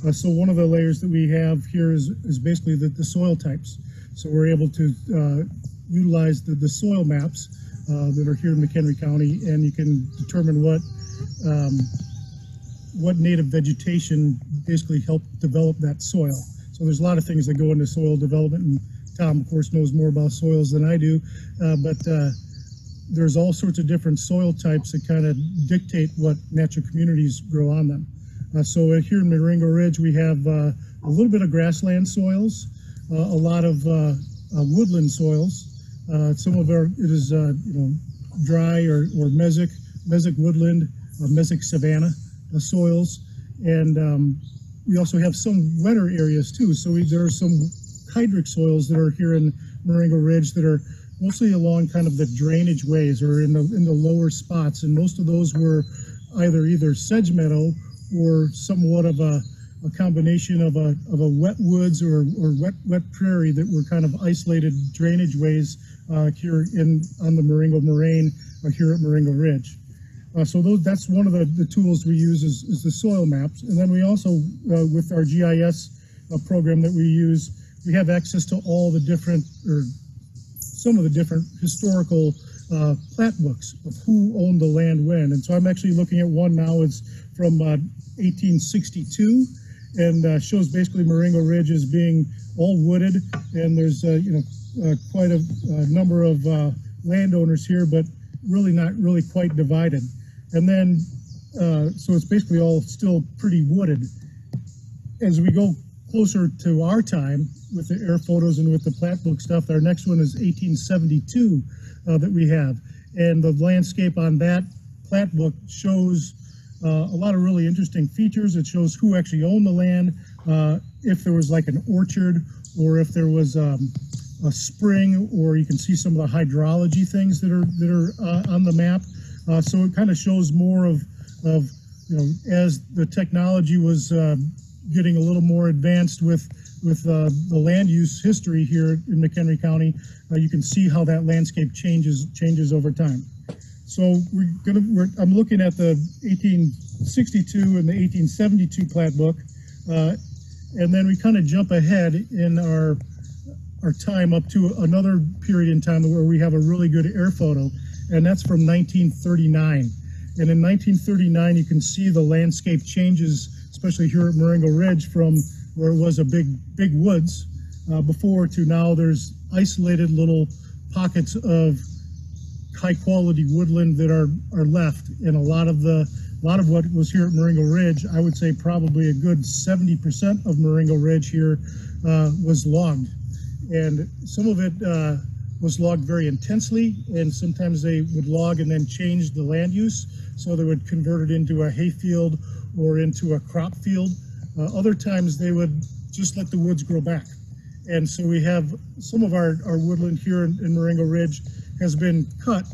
Uh, so one of the layers that we have here is, is basically the, the soil types. So we're able to uh, utilize the, the soil maps uh, that are here in McHenry County, and you can determine what um, what native vegetation basically helped develop that soil. So there's a lot of things that go into soil development, and Tom, of course, knows more about soils than I do. Uh, but uh, there's all sorts of different soil types that kind of dictate what natural communities grow on them. Uh, so here in Marengo Ridge, we have uh, a little bit of grassland soils, uh, a lot of uh, woodland soils. Some of our it is you know dry or, or mesic, mesic woodland, mesic savanna uh, soils, and um, we also have some wetter areas too. So we, there are some hydric soils that are here in Marengo Ridge that are mostly along kind of the drainage ways or in the in the lower spots, and most of those were either either sedge meadow or somewhat of a, a combination of a of a wet woods or, or wet wet prairie that were kind of isolated drainage ways uh, here in on the Marengo Moraine or here at Marengo Ridge. Uh, so those, that's one of the, the tools we use is, is the soil maps. And then we also, uh, with our GIS uh, program that we use, we have access to all the different, or some of the different historical uh, plat books of who owned the land when. And so I'm actually looking at one now, it's from uh, 1862 and uh, shows basically Marengo Ridge as being all wooded. And there's, uh, you know, uh, quite a, a number of uh, landowners here, but really not really quite divided. And then, uh, so it's basically all still pretty wooded. As we go closer to our time with the air photos and with the plat book stuff, our next one is 1872 uh, that we have. And the landscape on that plat book shows uh, a lot of really interesting features. It shows who actually owned the land, uh, if there was like an orchard, or if there was um, a spring, or you can see some of the hydrology things that are that are uh, on the map. Uh, so it kind of shows more of of you know as the technology was uh, getting a little more advanced with with uh, the land use history here in McHenry County. Uh, you can see how that landscape changes changes over time. So we're gonna, we're, I'm looking at the 1862 and the 1872 plat book, uh, and then we kind of jump ahead in our our time up to another period in time where we have a really good air photo, and that's from 1939. And in 1939, you can see the landscape changes, especially here at Marengo Ridge, from where it was a big, big woods uh, before to now there's isolated little pockets of high quality woodland that are, are left. And a lot of the, a lot of what was here at Marengo Ridge, I would say probably a good 70% of Marengo Ridge here uh, was logged. And some of it uh, was logged very intensely, and sometimes they would log and then change the land use. So they would convert it into a hayfield or into a crop field. Uh, other times they would just let the woods grow back. And so we have some of our, our woodland here in, in Marengo Ridge has been cut,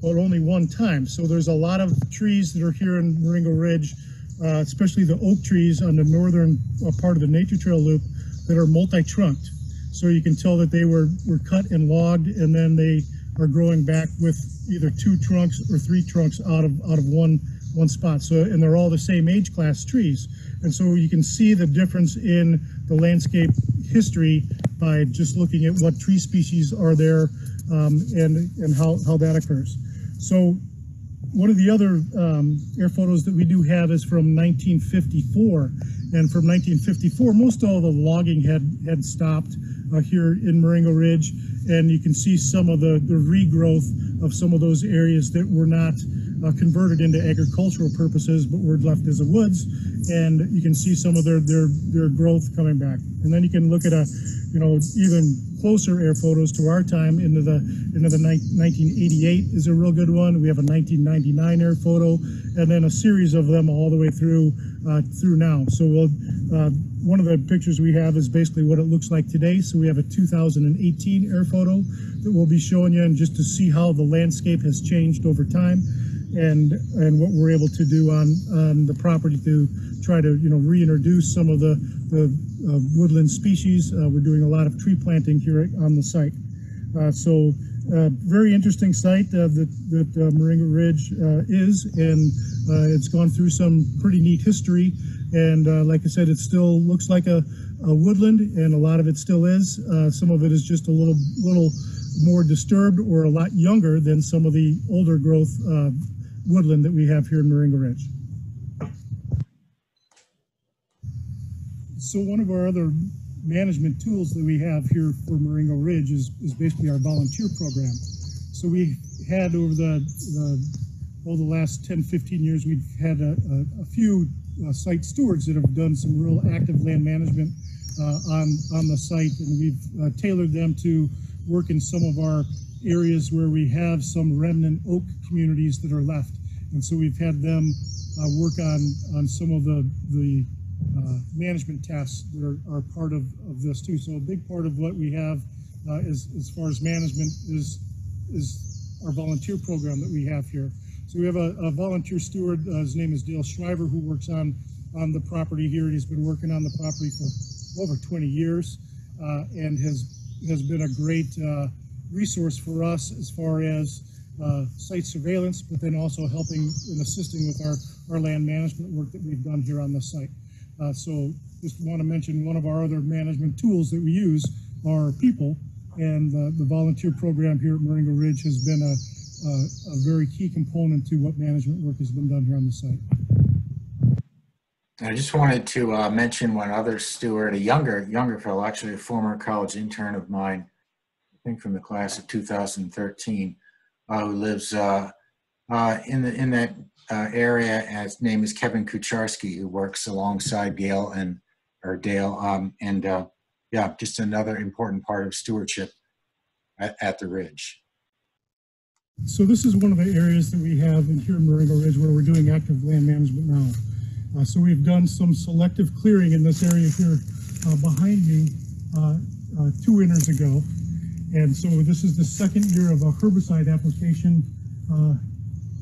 but only one time. So there's a lot of trees that are here in Marengo Ridge, uh, especially the oak trees on the northern uh, part of the nature trail loop that are multi-trunked. So you can tell that they were, were cut and logged and then they are growing back with either two trunks or three trunks out of, out of one, one spot. So, and they're all the same age class trees. And so you can see the difference in the landscape history by just looking at what tree species are there um, and, and how, how that occurs. So one of the other um, air photos that we do have is from 1954. And from 1954, most all the logging had, had stopped uh, here in Marengo Ridge. And you can see some of the, the regrowth of some of those areas that were not uh, converted into agricultural purposes, but were left as a woods. And you can see some of their, their, their growth coming back. And then you can look at a, you know, even closer air photos to our time into the into the 1988 is a real good one. We have a 1999 air photo, and then a series of them all the way through uh, through now. So we'll, uh, one of the pictures we have is basically what it looks like today. So we have a 2018 air photo that we'll be showing you, and just to see how the landscape has changed over time and and what we're able to do on on the property to try to you know reintroduce some of the the uh, woodland species. Uh, we're doing a lot of tree planting here on the site. Uh, so uh, very interesting site uh, that that uh, Marengo Ridge is, and it's gone through some pretty neat history. And like I said, it still looks like a, a woodland, and a lot of it still is. some of it is just a little little more disturbed or a lot younger than some of the older growth woodland that we have here in Marengo Ridge. So one of our other management tools that we have here for Marengo Ridge is, is basically our volunteer program. So we had over the, the over the last 10, 15 years, we've had a, a, a few uh, site stewards that have done some real active land management uh, on, on the site, and we've uh, tailored them to work in some of our areas where we have some remnant oak communities that are left. And so we've had them uh, work on, on some of the, the uh, management tasks that are, are part of, of this too. So a big part of what we have uh, is, as far as management is, is our volunteer program that we have here. So we have a, a volunteer steward, uh, his name is Dale Shriver, who works on, on the property here. He's been working on the property for over 20 years uh, and has, has been a great uh, resource for us as far as uh, site surveillance, but then also helping and assisting with our, our land management work that we've done here on the site. Uh, so just want to mention one of our other management tools that we use are people, and uh, the volunteer program here at Marengo Ridge has been a, a, a very key component to what management work has been done here on the site. I just wanted to uh, mention one other steward, a younger younger fellow, actually a former college intern of mine, think from the class of 2013, uh, who lives uh, uh, in the in that uh, area. His name is Kevin Kucharski, who works alongside Gail and or Dale. Um, and uh, yeah, just another important part of stewardship at, at, the Ridge. So this is one of the areas that we have in here in Marengo Ridge where we're doing active land management now. So we've done some selective clearing in this area here behind me uh, two winters ago. And so this is the second year of a herbicide application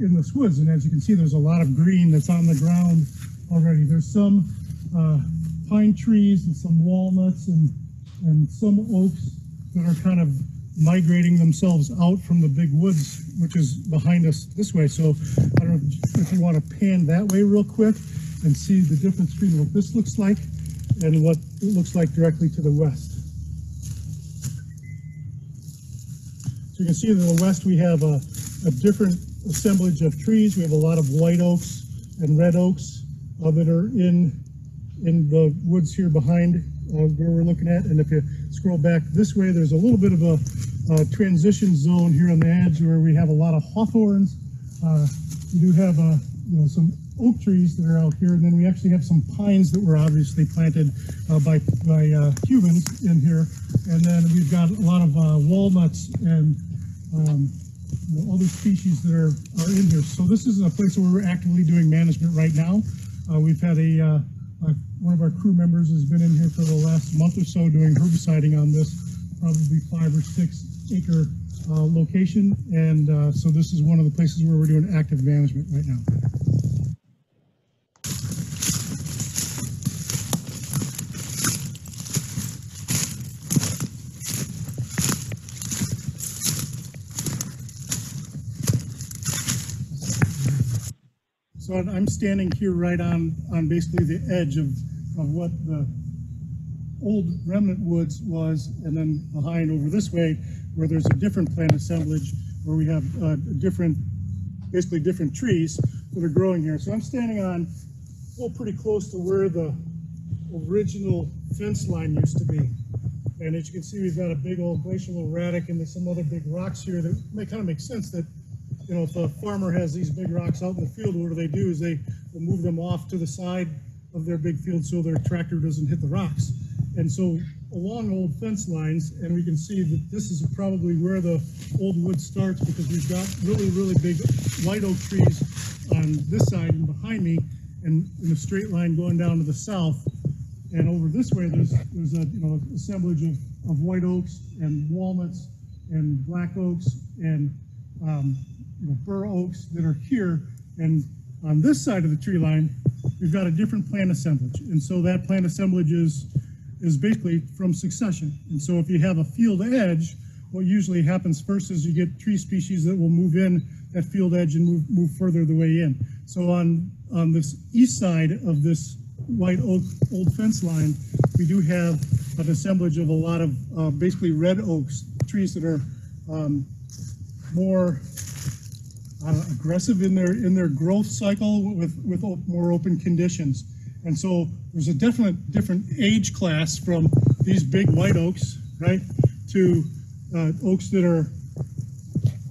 in the woods. And as you can see, there's a lot of green that's on the ground already. There's some uh, pine trees and some walnuts and, and some oaks that are kind of migrating themselves out from the big woods, which is behind us this way. So I don't know if you want to pan that way real quick and see the difference between what this looks like and what it looks like directly to the west. So you can see to the west we have a, a different assemblage of trees. We have a lot of white oaks and red oaks uh, that are in in the woods here behind uh, where we're looking at. And if you scroll back this way, there's a little bit of a, transition zone here on the edge where we have a lot of hawthorns. Uh, we do have uh, you know, some oak trees that are out here, and then we actually have some pines that were obviously planted uh, by by uh, humans in here, and then we've got a lot of walnuts and um, you know, other species that are are in here. So this is a place where we're actively doing management right now. Uh, we've had a, uh, a one of our crew members has been in here for the last month or so doing herbiciding on this, probably five or six acre uh, location, and uh, so this is one of the places where we're doing active management right now. So I'm standing here right on, on basically the edge of, of what the old remnant woods was, and then behind over this way, where there's a different plant assemblage, where we have uh, different, basically different trees that are growing here. So I'm standing on, well, pretty close to where the original fence line used to be. And as you can see, we've got a big old glacial erratic and there's some other big rocks here that may kind of make sense that, you know, if a farmer has these big rocks out in the field, what do they do is they will move them off to the side of their big field so their tractor doesn't hit the rocks. And so along old fence lines, and we can see that this is probably where the old wood starts because we've got really, really big white oak trees on this side and behind me and in a straight line going down to the south. And over this way, there's, there's a, you know, assemblage of, of white oaks and walnuts and black oaks and, um, know, bur oaks that are here. And on this side of the tree line, we've got a different plant assemblage. And so that plant assemblage is, is basically from succession. And so if you have a field edge, what usually happens first is you get tree species that will move in that field edge and move, move further the way in. So on, on this east side of this white oak old fence line, we do have an assemblage of a lot of uh, basically red oaks, trees that are um, more uh, aggressive in their in their growth cycle with with op- more open conditions. And so there's a definite different age class from these big white oaks, right, to uh, oaks that are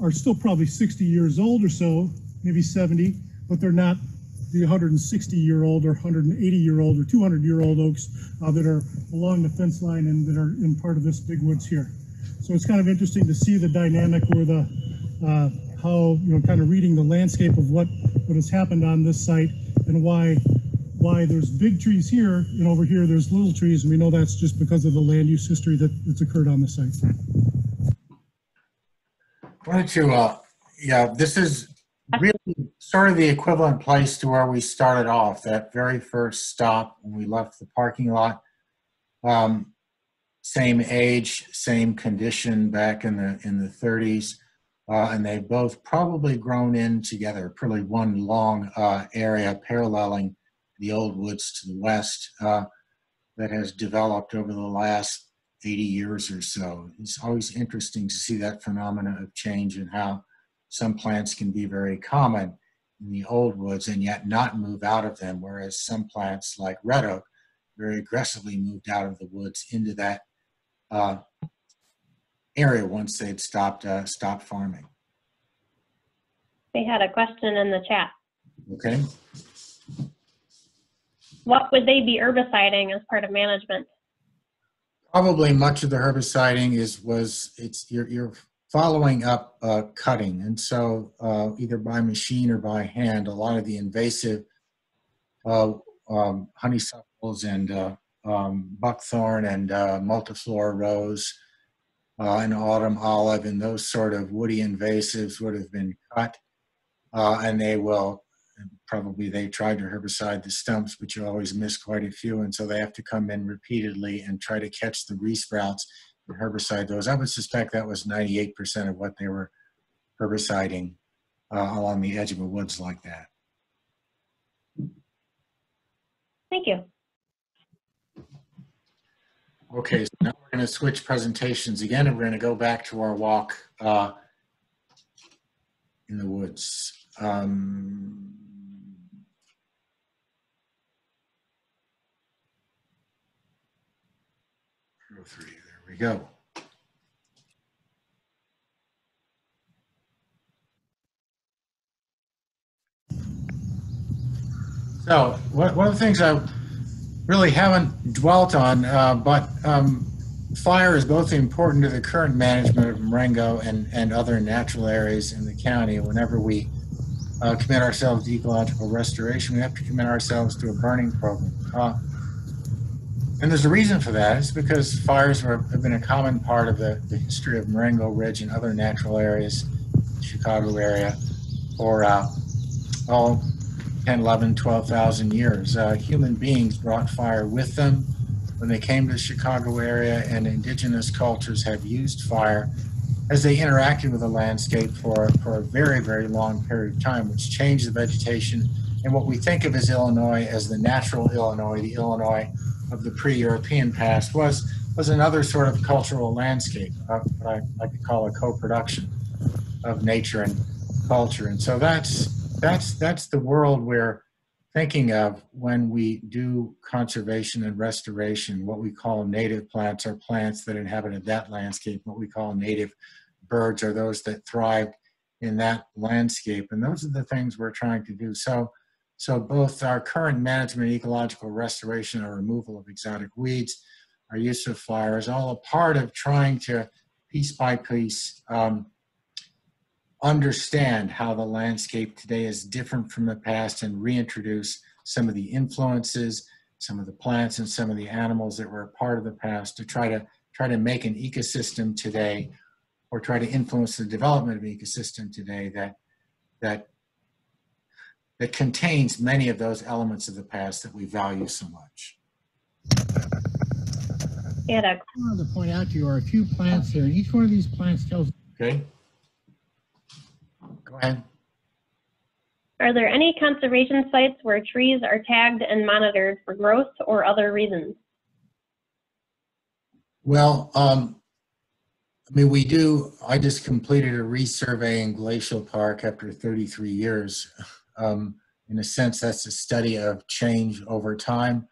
are still probably 60 years old or so, maybe 70, but they're not the 160 year old or 180 year old or 200 year old oaks uh, that are along the fence line and that are in part of this big woods here. So it's kind of interesting to see the dynamic where the uh, how you know kind of reading the landscape of what what has happened on this site and why why there's big trees here and over here there's little trees and we know that's just because of the land use history that, that's occurred on the site. Wanted to, uh, yeah, this is really sort of the equivalent place to where we started off, that very first stop when we left the parking lot. Um, same age, same condition back in the, in the thirties. Uh, and they've both probably grown in together, probably one long, uh, area paralleling the old woods to the west, uh, that has developed over the last 80 years or so. It's always interesting to see that phenomena of change and how some plants can be very common in the old woods and yet not move out of them, whereas some plants like red oak very aggressively moved out of the woods into that uh, area once they'd stopped uh, stopped farming. We had a question in the chat. Okay. What would they be herbiciding as part of management? Probably much of the herbiciding is was it's you're, you're following up uh, cutting, and so uh, either by machine or by hand, a lot of the invasive uh, um, honeysuckles and uh, um, buckthorn and uh, multiflora rose uh, and autumn olive and those sort of woody invasives would have been cut, uh, and they will probably they tried to herbicide the stumps, but you always miss quite a few, and so they have to come in repeatedly and try to catch the resprouts and herbicide those. I would suspect that was 98% of what they were herbiciding uh, along the edge of the woods like that. Thank you. Okay, so now we're going to switch presentations again, and we're going to go back to our walk uh, in the woods. Um, three, there we go. So one of the things I really haven't dwelt on, uh, but um, fire is both important to the current management of Marengo and, and other natural areas in the county. Whenever we uh, commit ourselves to ecological restoration, we have to commit ourselves to a burning program. Uh, and there's a reason for that. It's because fires have been a common part of the, the history of Marengo Ridge and other natural areas, Chicago area, for uh, all 10, 11, 12,000 years. Uh, human beings brought fire with them when they came to the Chicago area, and indigenous cultures have used fire as they interacted with the landscape for, for a very, very long period of time, which changed the vegetation and what we think of as Illinois as the natural Illinois, the Illinois of the pre-European past, was, was another sort of cultural landscape, uh, what I like to call a co-production of nature and culture. And so that's, that's, that's the world we're thinking of when we do conservation and restoration. What we call native plants are plants that inhabited that landscape. What we call native birds are those that thrived in that landscape. And those are the things we're trying to do. So, so both our current management, ecological restoration, or removal of exotic weeds, our use of fire is all a part of trying to piece by piece um, understand how the landscape today is different from the past and reintroduce some of the influences, some of the plants and some of the animals that were a part of the past to try to try to make an ecosystem today or try to influence the development of an ecosystem today that that that contains many of those elements of the past that we value so much. And I wanted to point out to you are a few plants here, and each one of these plants tells Okay? Go ahead. Are there any conservation sites where trees are tagged and monitored for growth or other reasons? Well, um, I mean, we do, I just completed a resurvey in Glacial Park after 33 years. Um, in a sense, that's a study of change over time.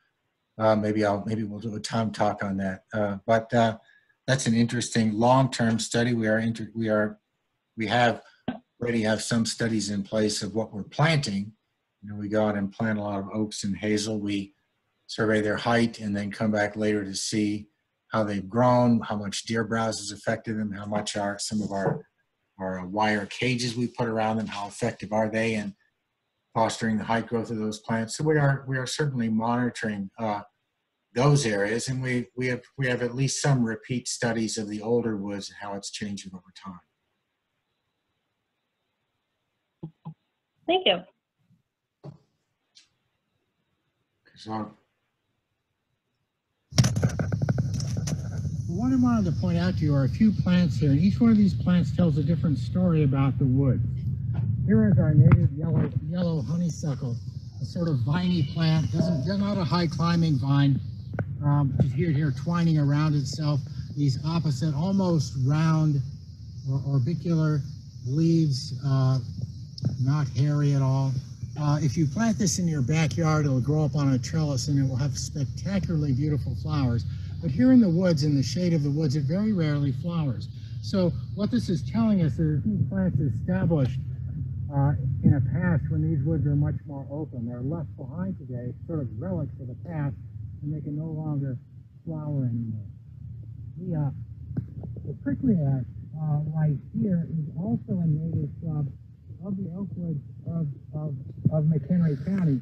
Uh, maybe I'll, maybe we'll do a time talk on that. Uh, but, uh, that's an interesting long-term study. We are, inter- we are, we have already have some studies in place of what we're planting. You know, we go out and plant a lot of oaks and hazel. We survey their height and then come back later to see how they've grown, how much deer browse has affected them, how much are some of our, our wire cages we put around them, how effective are they in fostering the height growth of those plants. So we are, we are certainly monitoring uh, those areas and we, we have, we have at least some repeat studies of the older woods and how it's changing over time. Thank you. So What I wanted to point out to you are a few plants here, and each one of these plants tells a different story about the woods. Here is our native yellow, yellow honeysuckle, a sort of viney plant, doesn't, they're not a high climbing vine. Um, you hear it here twining around itself. These opposite, almost round or orbicular leaves, uh, not hairy at all. Uh, if you plant this in your backyard, it'll grow up on a trellis and it will have spectacularly beautiful flowers. But here in the woods, in the shade of the woods, it very rarely flowers. So what this is telling us is these plants established uh, in a past when these woods are much more open. They're left behind today, sort of relics of the past, and they can no longer flower anymore. The, uh, the prickly ash uh, right here is also a native shrub of the oak woods of, of, of McHenry County.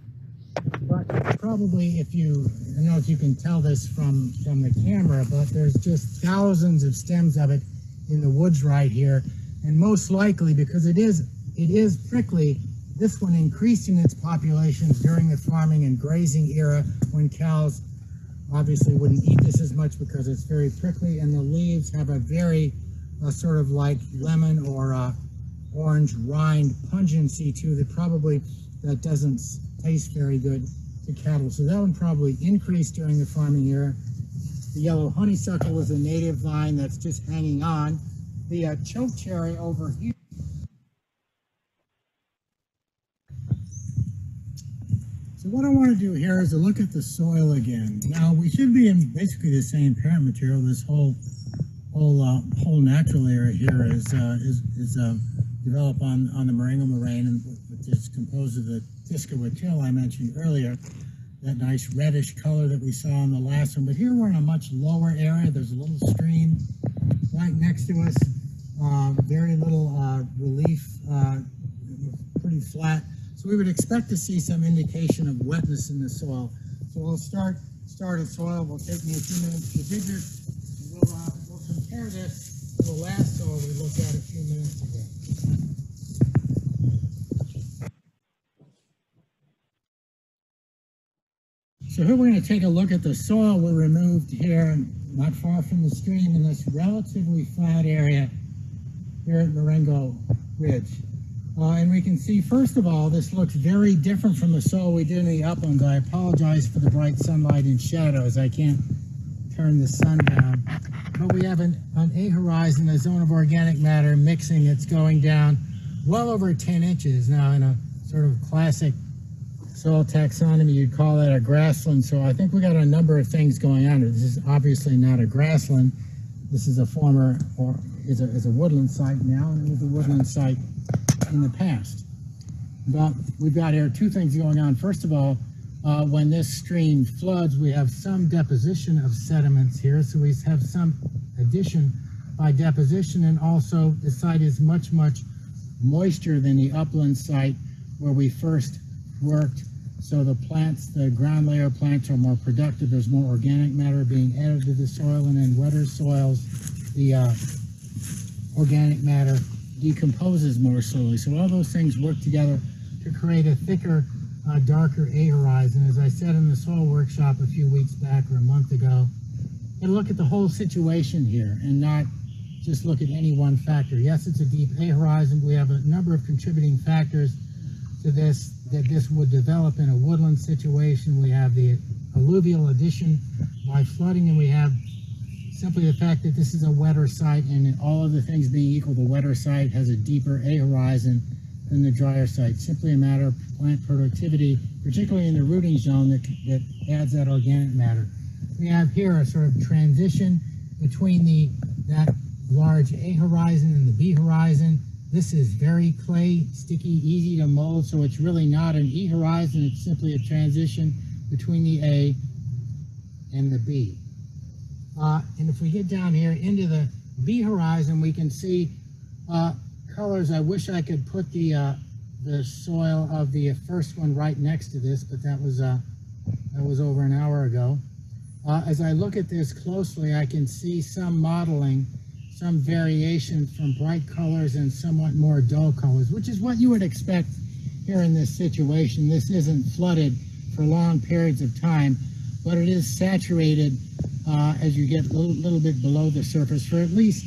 But probably if you, I don't know if you can tell this from, from the camera, but there's just thousands of stems of it in the woods right here. And most likely, because it is, it is prickly, this one increased in its populations during the farming and grazing era when cows obviously wouldn't eat this as much because it's very prickly and the leaves have a very uh, sort of like lemon or uh, orange rind pungency to that probably that doesn't taste very good to cattle. So that one probably increased during the farming era. The yellow honeysuckle is a native vine that's just hanging on. The uh, chokecherry over here. So what I want to do here is to look at the soil again. Now we should be in basically the same parent material. This whole whole uh, whole natural area here is uh, is is uh, developed on on the Marengo moraine, and is composed of the Tiskilwa till I mentioned earlier, that nice reddish color that we saw in the last one. But here we're in a much lower area. There's a little stream right next to us. Uh, very little uh, relief, uh, pretty flat. So we would expect to see some indication of wetness in the soil. So we'll start start a soil. We'll take me a few minutes to dig it. And we'll, uh, we'll compare this to the last soil we looked at a few minutes ago. So here we're going to take a look at the soil we removed here, not far from the stream in this relatively flat area here at Marengo Ridge. Uh, and we can see, first of all, this looks very different from the soil we did in the uplands. I apologize for the bright sunlight and shadows. I can't turn the sun down. But we have an, an A horizon, a zone of organic matter mixing. It's going down well over 10 inches now in a sort of classic soil taxonomy. You'd call that a grassland. So I think we got a number of things going on. This is obviously not a grassland. This is a former, or is a, is a woodland site now, and it was a woodland site in the past. But we've got here two things going on. First of all, uh, when this stream floods, we have some deposition of sediments here, so we have some addition by deposition, and also the site is much, much moister than the upland site where we first worked. So the plants, the ground layer plants are more productive. There's more organic matter being added to the soil, and in wetter soils, the uh, organic matter decomposes more slowly. So all those things work together to create a thicker, uh, darker A horizon. As I said in the soil workshop a few weeks back or a month ago, and look at the whole situation here and not just look at any one factor. Yes, it's a deep A horizon. We have a number of contributing factors to this, that this would develop in a woodland situation. We have the alluvial addition by flooding, and we have simply the fact that this is a wetter site, and all of the things being equal, the wetter site has a deeper A horizon than the drier site. Simply a matter of plant productivity, particularly in the rooting zone that, that adds that organic matter. We have here a sort of transition between the that large A horizon and the B horizon. This is very clay, sticky, easy to mold, so it's really not an E horizon, it's simply a transition between the A and the B. Uh, and if we get down here into the B horizon, we can see uh, colors. I wish I could put the uh, the soil of the first one right next to this, but that was uh, that was over an hour ago. Uh, as I look at this closely, I can see some mottling, some variation from bright colors and somewhat more dull colors, which is what you would expect here in this situation. This isn't flooded for long periods of time, but it is saturated uh, as you get a little, little bit below the surface for at least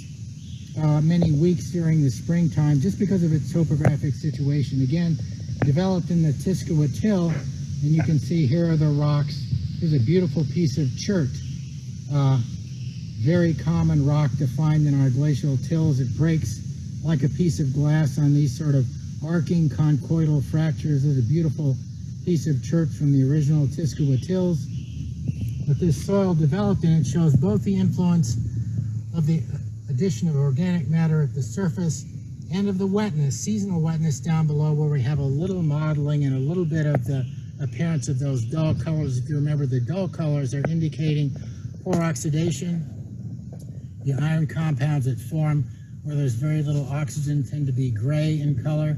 uh, many weeks during the springtime, just because of its topographic situation. Again, developed in the Tiskilwa Till, and you can see here are the rocks. Here's a beautiful piece of chert, uh, very common rock to find in our glacial tills. It breaks like a piece of glass on these sort of arcing conchoidal fractures. There's a beautiful piece of chert from the original Tiskilwa tills But this soil developed in it shows both the influence of the addition of organic matter at the surface and of the wetness, seasonal wetness down below where we have a little mottling and a little bit of the appearance of those dull colors. If you remember, the dull colors are indicating poor oxidation. The iron compounds that form where there's very little oxygen tend to be gray in color,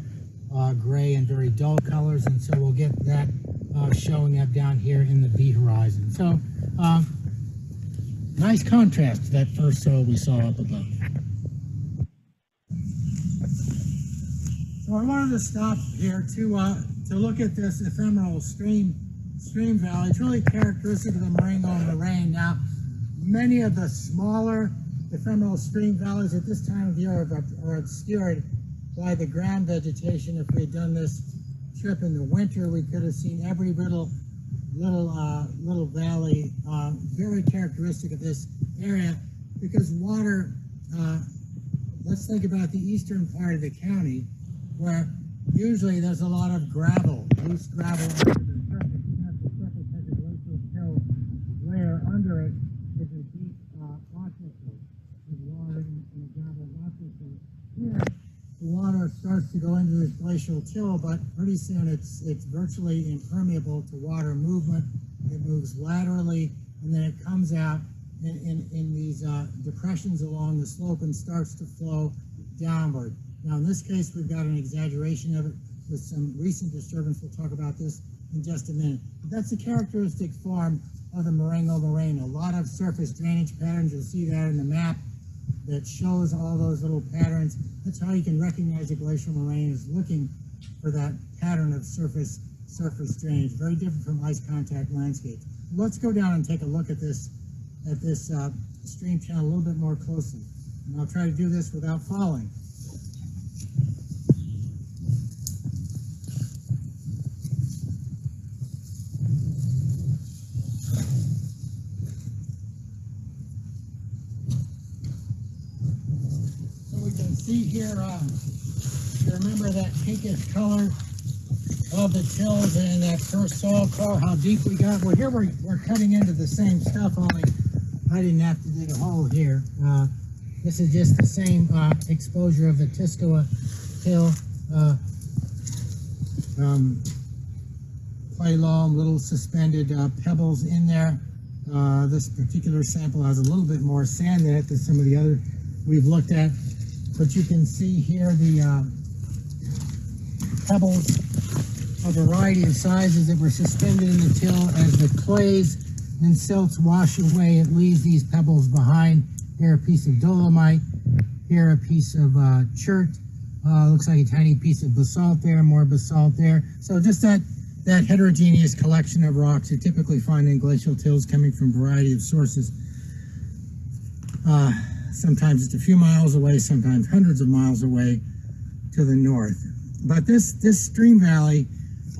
uh, gray and very dull colors, and so we'll get that uh, showing up down here in the B horizon. So, um, nice contrast to that first soil we saw up above. So I wanted to stop here to uh, to look at this ephemeral stream stream valley. It's really characteristic of the Marengo moraine. Now, many of the smaller ephemeral stream valleys at this time of year are, obscured by the ground vegetation. If we had done this trip in the winter, we could have seen every little little uh, little valley, uh, very characteristic of this area, because water. Uh, let's think about the eastern part of the county, where usually there's a lot of gravel, loose gravel under the surface. Even if the surface has a glacial hill layer under it, is a deep uh, aquifer with water in, in a gravel aquifer. Here, the water starts to go into this glacial till, but pretty soon it's it's virtually impermeable to water movement. It moves laterally, and then it comes out in, in, in these uh, depressions along the slope and starts to flow downward. Now, in this case, we've got an exaggeration of it with some recent disturbance. We'll talk about this in just a minute. But that's a characteristic form of the Marengo moraine. A lot of surface drainage patterns. You'll see that in the map that shows all those little patterns. That's how you can recognize a glacial moraine is looking for that pattern of surface surface drainage. Very different from ice contact landscapes. Let's go down and take a look at this at this uh, stream channel a little bit more closely. And I'll try to do this without falling. So we can see here, uh, remember that pinkish color of the tills and that first soil core, how deep we got? Well, here we're, we're cutting into the same stuff, only I didn't have to dig a hole here. Uh, this is just the same uh, exposure of the Tiskilwa till. Uh, um, little suspended uh, pebbles in there. Uh, this particular sample has a little bit more sand in it than some of the other we've looked at. But you can see here the uh, pebbles a variety of sizes that were suspended in the till as the clays and silts wash away. It leaves these pebbles behind. Here a piece of dolomite, here a piece of uh, chert. Uh, looks like a tiny piece of basalt there, more basalt there. So just that that heterogeneous collection of rocks you typically find in glacial tills coming from a variety of sources. Uh, sometimes it's a few miles away, sometimes hundreds of miles away to the north. But this this stream valley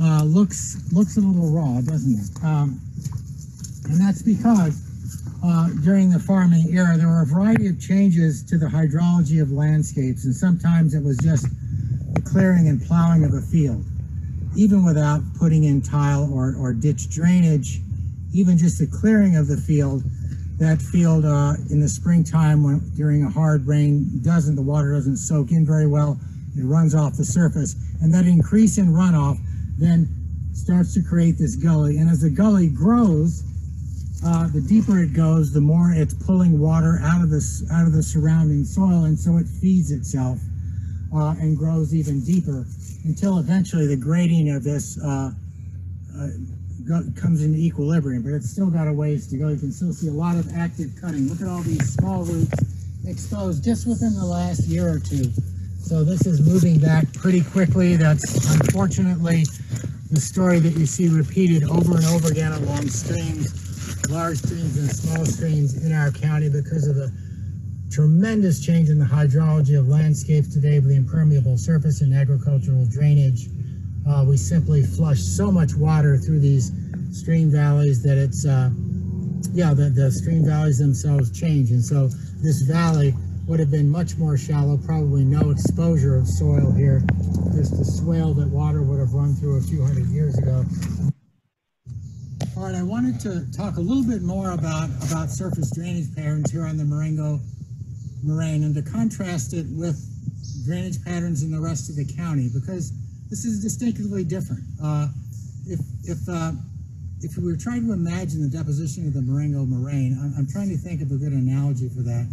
uh, looks looks a little raw, doesn't it? Um, and that's because uh, during the farming era, there were a variety of changes to the hydrology of landscapes, and sometimes it was just clearing and plowing of a field, even without putting in tile or, or ditch drainage, even just the clearing of the field. That field uh, in the springtime, when during a hard rain, doesn't the water doesn't soak in very well. It runs off the surface, and that increase in runoff then starts to create this gully. And as the gully grows, uh, the deeper it goes, the more it's pulling water out of this out of the surrounding soil, and so it feeds itself uh, and grows even deeper until eventually the grading of this uh, uh comes into equilibrium. But it's still got a ways to go. You can still see a lot of active cutting. Look at all these small roots exposed just within the last year or two. So this is moving back pretty quickly. That's unfortunately the story that you see repeated over and over again along streams large streams and small streams in our county because of the tremendous change in the hydrology of landscapes today with the impermeable surface and agricultural drainage. Uh, we simply flush so much water through these stream valleys that it's, uh, yeah, the, the stream valleys themselves change. And so this valley would have been much more shallow, probably no exposure of soil here, just the swale that water would have run through a few hundred years ago. All right, I wanted to talk a little bit more about, about surface drainage patterns here on the Marengo Moraine and to contrast it with drainage patterns in the rest of the county because this is distinctively different. Uh, if, if, uh, if we were trying to imagine the deposition of the Marengo Moraine, I'm, I'm trying to think of a good analogy for that.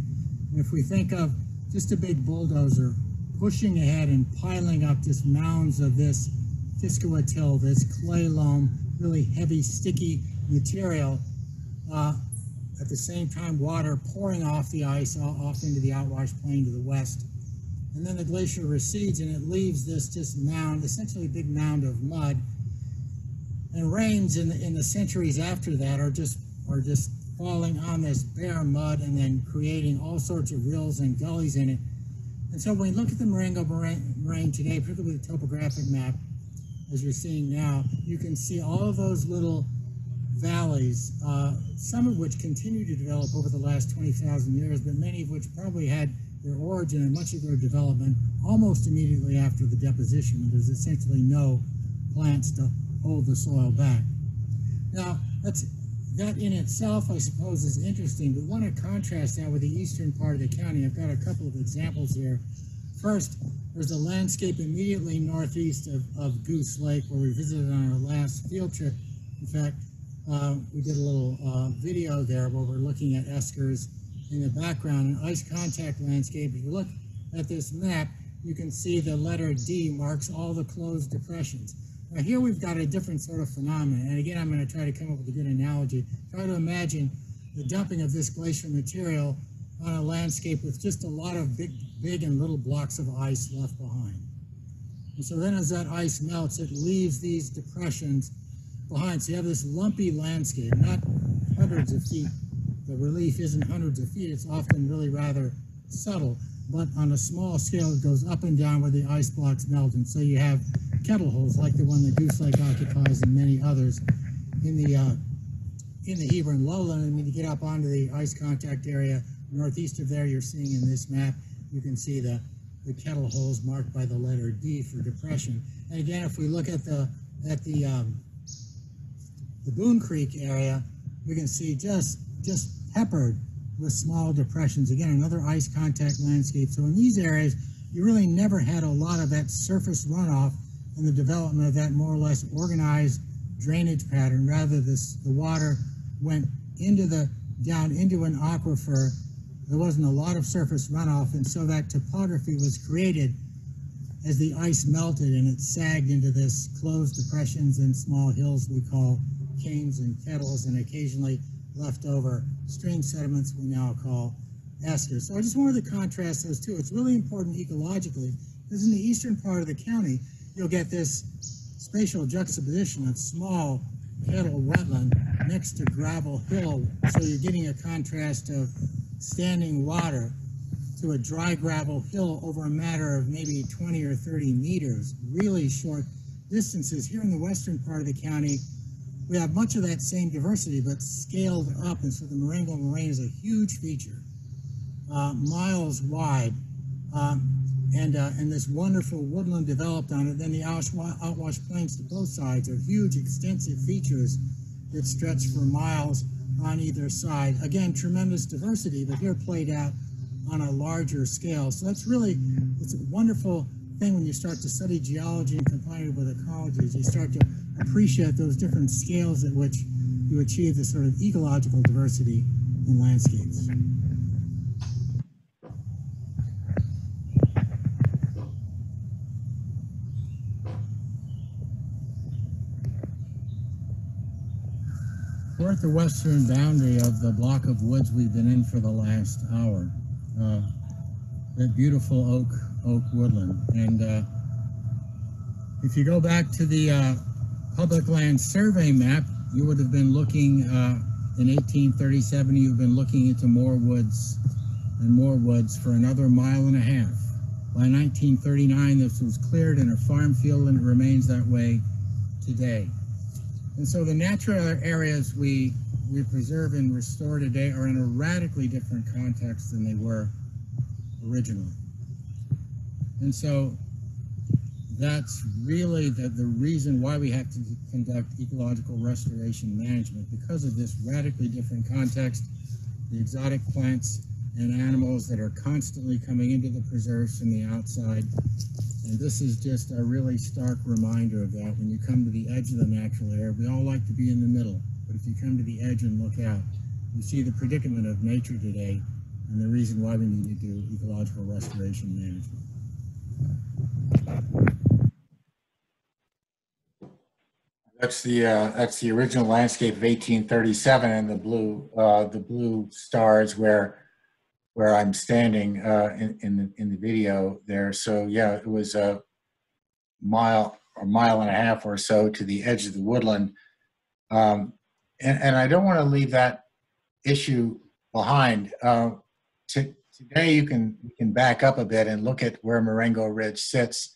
If we think of just a big bulldozer pushing ahead and piling up just mounds of this Tiskilwa till, this clay loam, really heavy, sticky material. Uh, at the same time, water pouring off the ice off into the outwash plain to the west. And then the glacier recedes and it leaves this just mound, essentially a big mound of mud. And rains in the, in the centuries after that are just are just falling on this bare mud and then creating all sorts of rills and gullies in it. And so when we look at the Marengo moraine today, particularly the topographic map, as you're seeing now, you can see all of those little valleys, uh, some of which continue to develop over the last 20,000 years, but many of which probably had their origin and much of their development almost immediately after the deposition, there's essentially no plants to hold the soil back. Now, that's, that in itself, I suppose, is interesting, but want to contrast that with the eastern part of the county. I've got a couple of examples here First, there's a landscape immediately northeast of, of Goose Lake where we visited on our last field trip. In fact, uh, we did a little uh, video there where we're looking at eskers in the background, an ice contact landscape. If you look at this map, you can see the letter D marks all the closed depressions. Now here we've got a different sort of phenomenon, and again I'm going to try to come up with a good analogy. Try to imagine the dumping of this glacial material on a landscape with just a lot of big, big and little blocks of ice left behind. And so then as that ice melts, it leaves these depressions behind. So you have this lumpy landscape, not hundreds of feet. The relief isn't hundreds of feet. It's often really rather subtle, but on a small scale, it goes up and down where the ice blocks melt. And so you have kettle holes like the one that Goose Lake occupies and many others in the uh, in the Hebron lowland. And when you get up onto the ice contact area northeast of there, you're seeing in this map, you can see the, the kettle holes marked by the letter D for depression. And again, if we look at the at the um, the Boone Creek area, we can see just just peppered with small depressions. Again, another ice contact landscape. So in these areas, you really never had a lot of that surface runoff and the development of that more or less organized drainage pattern. Rather, this the water went into the down into an aquifer. There wasn't a lot of surface runoff, and so that topography was created as the ice melted and it sagged into this closed depressions and small hills we call kames and kettles, and occasionally leftover stream sediments we now call eskers. So I just wanted to contrast those two. It's really important ecologically because in the eastern part of the county, you'll get this spatial juxtaposition of small kettle wetland next to gravel hill. So you're getting a contrast of standing water to a dry gravel hill over a matter of maybe 20 or 30 meters, really short distances. Here in the western part of the county, we have much of that same diversity, but scaled up. And so the Marengo Moraine is a huge feature, uh, miles wide. Um, and, uh, and this wonderful woodland developed on it. Then the outwash plains to both sides are huge, extensive features that stretch for miles on either side. Again, tremendous diversity, but here played out on a larger scale. So that's really, it's a wonderful thing when you start to study geology and combine it with ecology. You start to appreciate those different scales at which you achieve this sort of ecological diversity in landscapes. We're at the western boundary of the block of woods we've been in for the last hour. Uh, that beautiful oak oak woodland. And uh, if you go back to the uh, public land survey map, you would have been looking uh, in 1837, you've been looking into more woods and more woods for another mile and a half. By 1939, this was cleared in a farm field and it remains that way today. And so the natural areas we, we preserve and restore today are in a radically different context than they were originally. And so that's really the, the reason why we have to conduct ecological restoration management because of this radically different context, the exotic plants and animals that are constantly coming into the preserves from the outside. And this is just a really stark reminder of that. When you come to the edge of the natural area, we all like to be in the middle, but if you come to the edge and look out, you see the predicament of nature today and the reason why we need to do ecological restoration management. That's the uh, that's the original landscape of 1837, and the blue uh, the blue stars where where I'm standing uh, in in the, in the video there. So yeah, it was a mile a mile and a half or so to the edge of the woodland, um, and, and I don't want to leave that issue behind. Uh, to, today, you can you can back up a bit and look at where Marengo Ridge sits.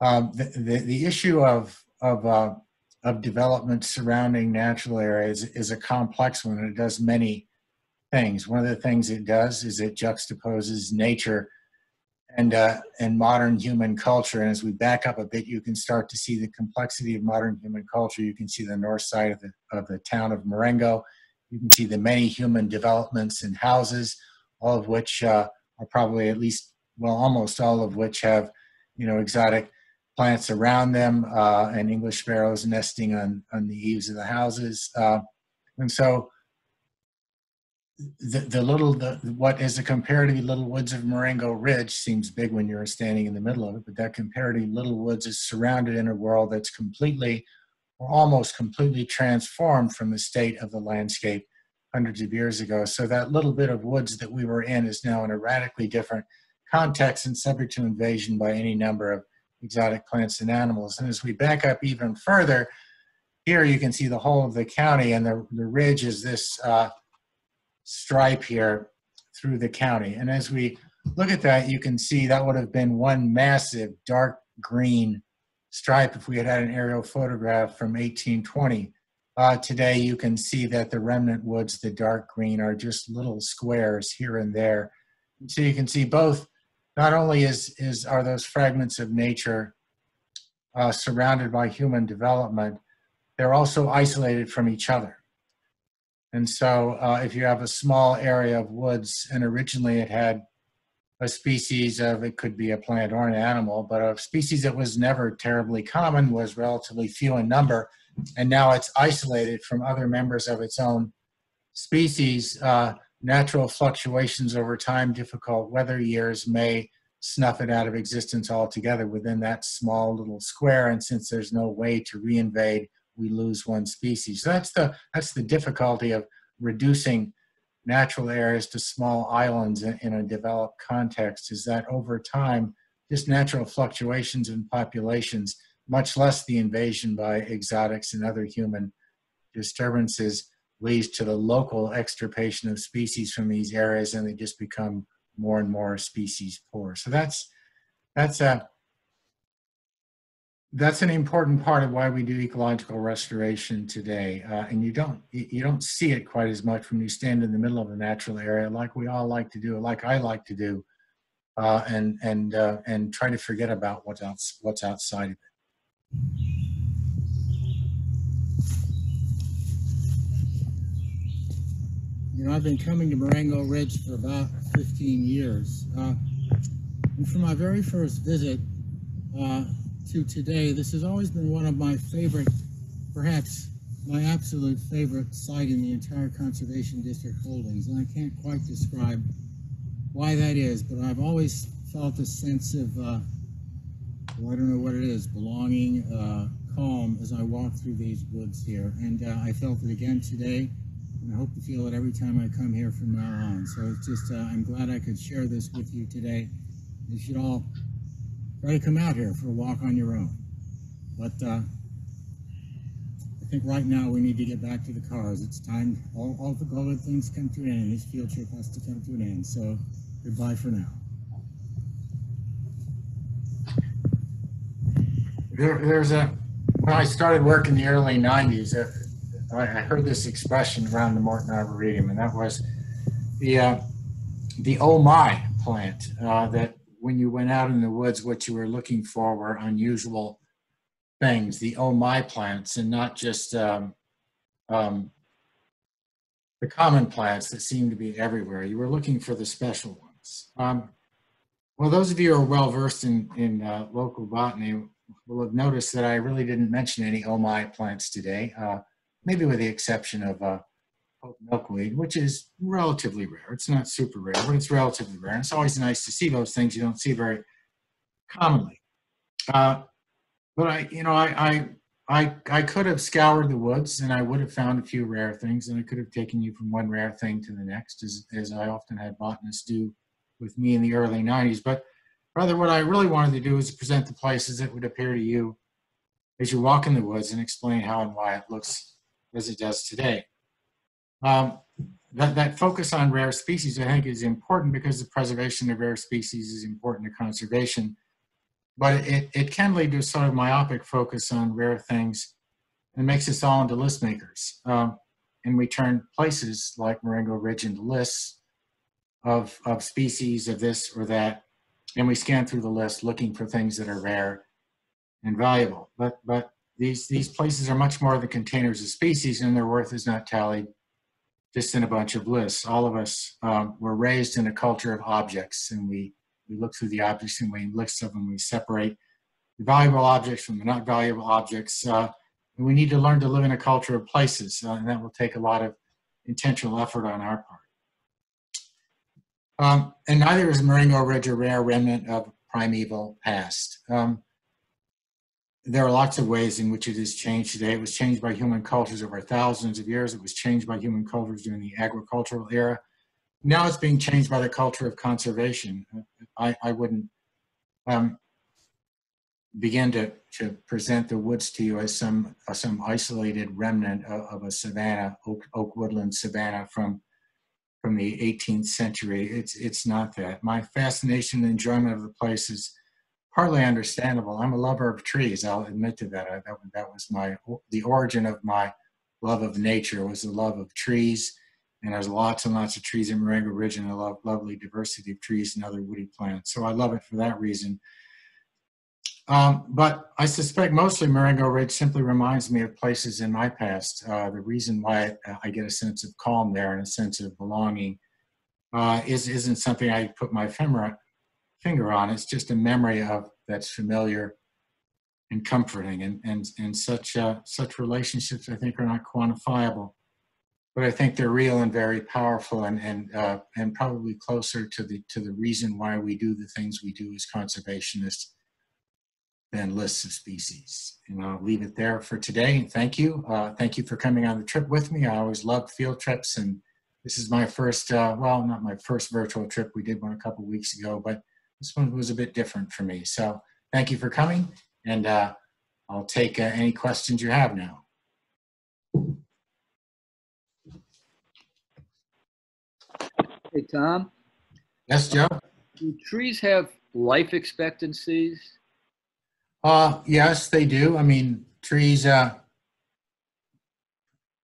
Um, the, the, the issue of of uh, of development surrounding natural areas is a complex one. It does many things. One of the things it does is it juxtaposes nature and uh, and modern human culture. And as we back up a bit, you can start to see the complexity of modern human culture. You can see the north side of the of the town of Marengo. You can see the many human developments and houses, all of which uh, are probably at least well, almost all of which have, you know, exotic plants around them uh, and English sparrows nesting on, on the eaves of the houses. Uh, and so the, the little, the, what is a comparatively little woods of Marengo Ridge seems big when you're standing in the middle of it, but that comparatively little woods is surrounded in a world that's completely or almost completely transformed from the state of the landscape hundreds of years ago. So that little bit of woods that we were in is now in a radically different context and subject to invasion by any number of exotic plants and animals. And as we back up even further, here you can see the whole of the county and the, the ridge is this uh, stripe here through the county. And as we look at that, you can see that would have been one massive dark green stripe if we had had an aerial photograph from 1820. Uh, today, you can see that the remnant woods, the dark green, are just little squares here and there. So you can see both, not only is, is are those fragments of nature uh, surrounded by human development, they're also isolated from each other. And so uh, if you have a small area of woods, and originally it had a species of, it could be a plant or an animal, but a species that was never terribly common, was relatively few in number, and now it's isolated from other members of its own species. Uh, natural fluctuations over time, difficult weather years may snuff it out of existence altogether within that small little square. And since there's no way to reinvade, we lose one species. So that's the that's the difficulty of reducing natural areas to small islands in, in a developed context. Is that over time, just natural fluctuations in populations much less the invasion by exotics and other human disturbances leads to the local extirpation of species from these areas and they just become more and more species poor. So that's that's a that's an important part of why we do ecological restoration today. Uh, and you don't you don't see it quite as much when you stand in the middle of a natural area like we all like to do, like I like to do, uh, and and uh, and try to forget about what's what's outside of it. You know, I've been coming to Marengo Ridge for about 15 years. Uh, and from my very first visit uh, to today, this has always been one of my favorite, perhaps my absolute favorite site in the entire Conservation District holdings. And I can't quite describe why that is, but I've always felt a sense of uh, well, I don't know what it is, belonging, uh, calm as I walk through these woods here. And uh, I felt it again today, and I hope to feel it every time I come here from now on. So it's just, uh, I'm glad I could share this with you today. You should all try to come out here for a walk on your own. But uh, I think right now we need to get back to the cars. It's time, all, all the good things come to an end. This field trip has to come to an end. So goodbye for now. There, there's a when I started work in the early 90s, uh, I, I heard this expression around the Morton Arboretum, and that was the uh, the oh my plant. Uh, that when you went out in the woods, what you were looking for were unusual things. The oh my plants, and not just um, um, the common plants that seem to be everywhere. You were looking for the special ones. Um, well, those of you who are well versed in in uh, local botany will have noticed that I really didn't mention any my plants today, uh, maybe with the exception of uh, milkweed, which is relatively rare. It's not super rare, but it's relatively rare. And it's always nice to see those things you don't see very commonly. Uh, but I, you know, I, I, I, I could have scoured the woods and I would have found a few rare things and I could have taken you from one rare thing to the next, as, as I often had botanists do with me in the early 90s. But Rather, what I really wanted to do is present the places that would appear to you as you walk in the woods and explain how and why it looks as it does today. Um, that, that focus on rare species, I think, is important because the preservation of rare species is important to conservation. But it, it can lead to a sort of myopic focus on rare things and makes us all into list makers. Um, and we turn places like Marengo Ridge into lists of, of species of this or that and we scan through the list looking for things that are rare and valuable. But, but these, these places are much more than containers of species and their worth is not tallied just in a bunch of lists. All of us um, were raised in a culture of objects and we we look through the objects and we list of them, we separate the valuable objects from the not valuable objects. Uh, and we need to learn to live in a culture of places, uh, and that will take a lot of intentional effort on our part. Um, and neither is Marengo Ridge a rare remnant of primeval past. Um, there are lots of ways in which it has changed today. It was changed by human cultures over thousands of years. It was changed by human cultures during the agricultural era. Now it's being changed by the culture of conservation. I, I wouldn't um, begin to, to present the woods to you as some, uh, some isolated remnant of, of a savanna, oak, oak woodland savanna from, from the 18th century. It's, it's not that. My fascination and enjoyment of the place is partly understandable. I'm a lover of trees. I'll admit to that. I, that, that was my the origin of my love of nature was the love of trees. And there's lots and lots of trees in Marengo Ridge and a lo lovely diversity of trees and other woody plants. So I love it for that reason. Um, but I suspect mostly Marengo Ridge simply reminds me of places in my past. Uh, the reason why I get a sense of calm there and a sense of belonging uh, is, isn't something I put my finger, finger on. It's just a memory of that's familiar and comforting. And, and, and such, uh, such relationships, I think, are not quantifiable. But I think they're real and very powerful and, and, uh, and probably closer to the, to the reason why we do the things we do as conservationists than lists of species. And I'll leave it there for today. Thank you. Uh, thank you for coming on the trip with me. I always love field trips and this is my first, uh, well, not my first virtual trip. We did one a couple weeks ago, but this one was a bit different for me. So thank you for coming, and uh, I'll take uh, any questions you have now. Hey, Tom, Yes, Joe? do trees have life expectancies? Uh, yes, they do. I mean, trees, uh,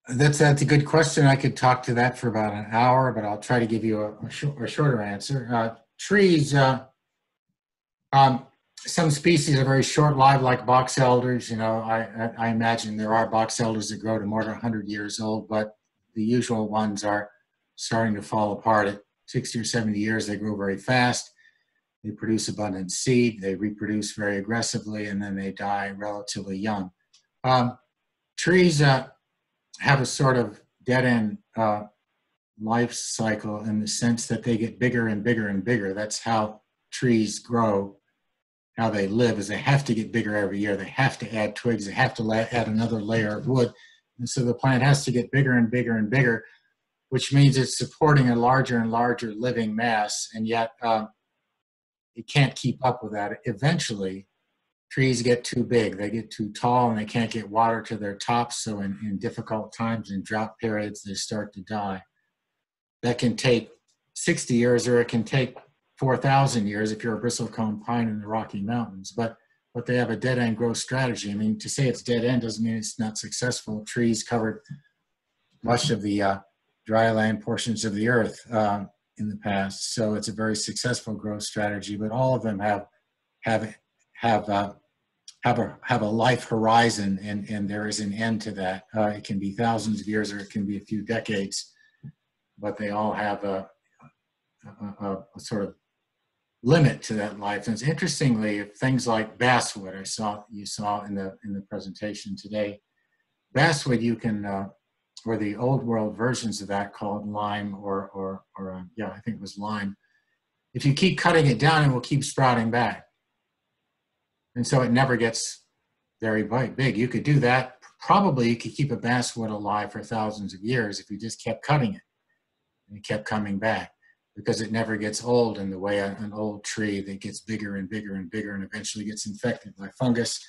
that's, that's a good question. I could talk to that for about an hour, but I'll try to give you a, a, a shorter answer. Uh, trees, uh, um, some species are very short-lived, like box elders. You know, I, I, I imagine there are box elders that grow to more than 100 years old, but the usual ones are starting to fall apart at 60 or 70 years. They grow very fast. They produce abundant seed. They reproduce very aggressively, and then they die relatively young. Um, trees uh, have a sort of dead-end uh, life cycle in the sense that they get bigger and bigger and bigger. That's how trees grow, how they live, is they have to get bigger every year. They have to add twigs. They have to add another layer of wood. And so the plant has to get bigger and bigger and bigger, which means it's supporting a larger and larger living mass. And yet um, it can't keep up with that. Eventually, trees get too big. They get too tall and they can't get water to their tops. So in, in difficult times, in drought periods, they start to die. That can take 60 years or it can take 4,000 years if you're a bristlecone pine in the Rocky Mountains. But but they have a dead end growth strategy. I mean, to say it's dead end doesn't mean it's not successful. Trees covered much of the uh, dry land portions of the earth uh, in the past, so it's a very successful growth strategy. But all of them have have have uh, have a have a life horizon, and and there is an end to that. Uh, it can be thousands of years, or it can be a few decades, but they all have a, a, a, sort of limit to that life. And interestingly, things like basswood, I saw you saw in the in the presentation today, basswood you can, uh, or the old world versions of that called lime or or or uh, yeah, I think it was lime. If you keep cutting it down, it will keep sprouting back, and so it never gets very big. You could do that. Probably you could keep a basswood alive for thousands of years if you just kept cutting it and it kept coming back because it never gets old in the way an old tree that gets bigger and bigger and bigger and eventually gets infected by fungus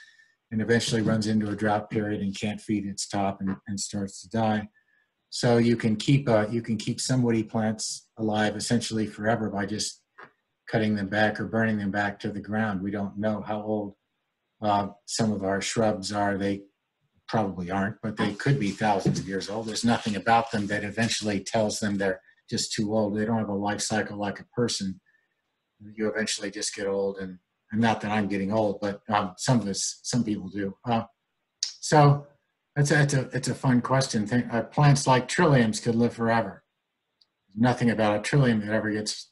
and eventually runs into a drought period and can't feed its top and, and starts to die. So you can keep uh, you can keep some woody plants alive essentially forever by just cutting them back or burning them back to the ground. We don't know how old uh, some of our shrubs are. They probably aren't, but they could be thousands of years old. There's nothing about them that eventually tells them they're just too old. They don't have a life cycle like a person. You eventually just get old, and, and not that I'm getting old, but um, some of us, some people do. Uh, so it's a, it's a, it's a fun question. Think, uh, plants like trilliums could live forever. Nothing about a trillium that ever gets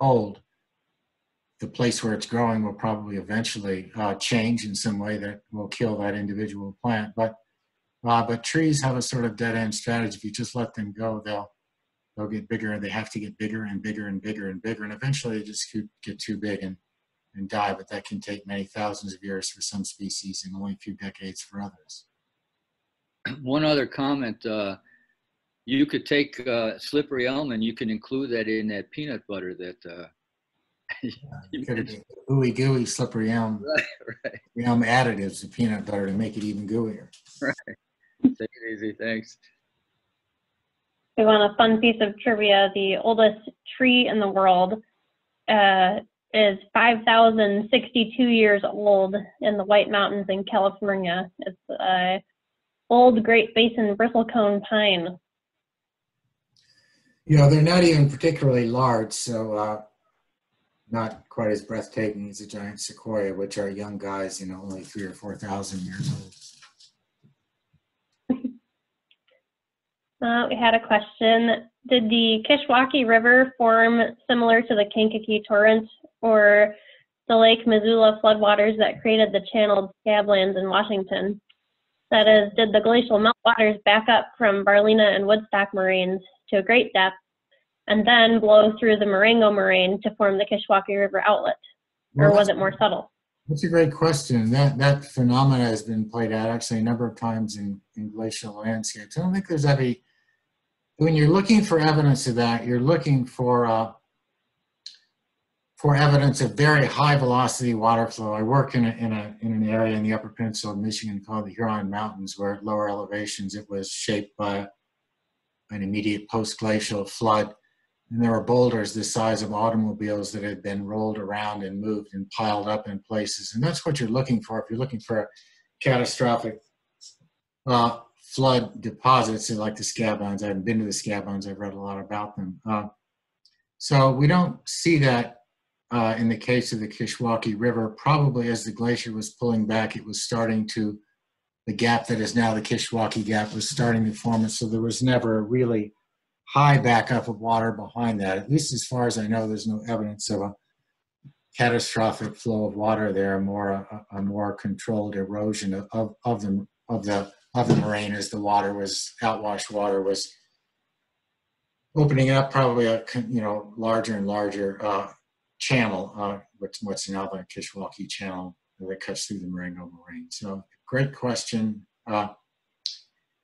old. the place where it's growing will probably eventually uh, change in some way that will kill that individual plant. But uh, but trees have a sort of dead end strategy. If you just let them go, they'll they'll get bigger and they have to get bigger and bigger and bigger and bigger and eventually they just get too big and and die. But that can take many thousands of years for some species and only a few decades for others. One other comment, uh, you could take uh, slippery elm and you can include that in that peanut butter that uh, you Could mentioned. be ooey gooey slippery elm, right. elm additives to peanut butter to make it even gooier. Right. Take it easy, thanks. We want a fun piece of trivia. The oldest tree in the world uh, is 5,062 years old in the White Mountains in California. It's a old Great Basin bristlecone pine. You know, they're not even particularly large, so uh, not quite as breathtaking as a giant sequoia, which are young guys, you know, only three or 4,000 years old. Uh, we had a question. Did the Kishwaukee River form similar to the Kankakee Torrent or the Lake Missoula floodwaters that created the channeled scablands in Washington? That is, did the glacial meltwaters back up from Barlena and Woodstock moraines to a great depth and then blow through the Marengo moraine to form the Kishwaukee River outlet? Or was it more subtle? That's a great question. That that phenomena has been played out actually a number of times in, in glacial landscapes. I don't think there's any. When you're looking for evidence of that, you're looking for uh, for evidence of very high velocity water flow. I work in a, in a in an area in the Upper Peninsula of Michigan called the Huron Mountains, where at lower elevations it was shaped by an immediate post glacial flood. And there were boulders the size of automobiles that had been rolled around and moved and piled up in places. And that's what you're looking for if you're looking for a catastrophic uh, flood deposits like the Scablands. I haven't been to the Scablands, I've read a lot about them. Uh, so we don't see that uh, in the case of the Kishwaukee River. Probably as the glacier was pulling back, it was starting to, the gap that is now the Kishwaukee Gap was starting to form. And so there was never a really high backup of water behind that. At least as far as I know, there's no evidence of a catastrophic flow of water there, more a, a more controlled erosion of, of the of the of the moraine as the water was outwash water was opening up probably a you know larger and larger uh, channel, uh, what's what's now the Kishwaukee Channel that cuts through the Marengo Moraine. So great question. Uh,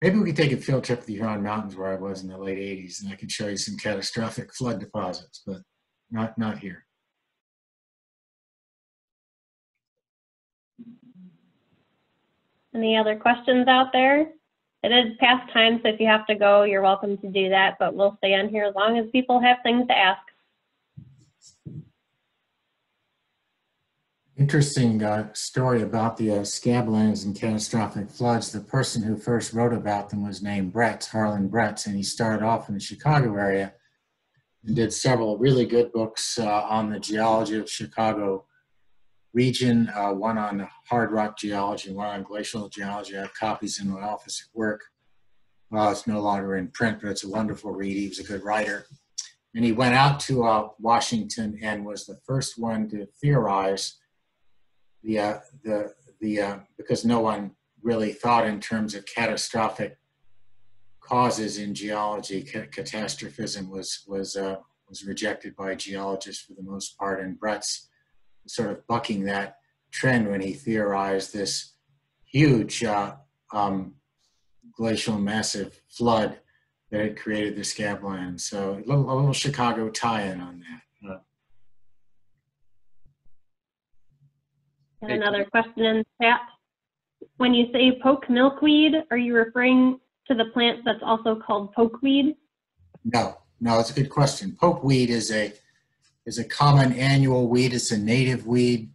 Maybe we could take a field trip to the Huron Mountains where I was in the late 80s and I could show you some catastrophic flood deposits, but not, not here. Any other questions out there? It is past time, so if you have to go, you're welcome to do that, but we'll stay on here as long as people have things to ask. Interesting uh, story about the uh, scablands and catastrophic floods. The person who first wrote about them was named Bretz, Harlen Bretz, and he started off in the Chicago area and did several really good books uh, on the geology of Chicago region, uh, one on hard rock geology, one on glacial geology. I have copies in my office at work. Well, it's no longer in print, but it's a wonderful read. He was a good writer. And he went out to uh, Washington and was the first one to theorize the, uh, the, the, uh, because no one really thought in terms of catastrophic causes in geology. Ca- catastrophism was, was, uh, was rejected by geologists for the most part. And Bretz sort of bucking that trend when he theorized this huge uh, um, glacial massive flood that had created the scabland. So a little, a little Chicago tie-in on that. Uh, And another question in the chat. When you say poke milkweed, are you referring to the plant that's also called pokeweed? No, no, it's a good question. Pokeweed is a is a common annual weed. It's a native weed.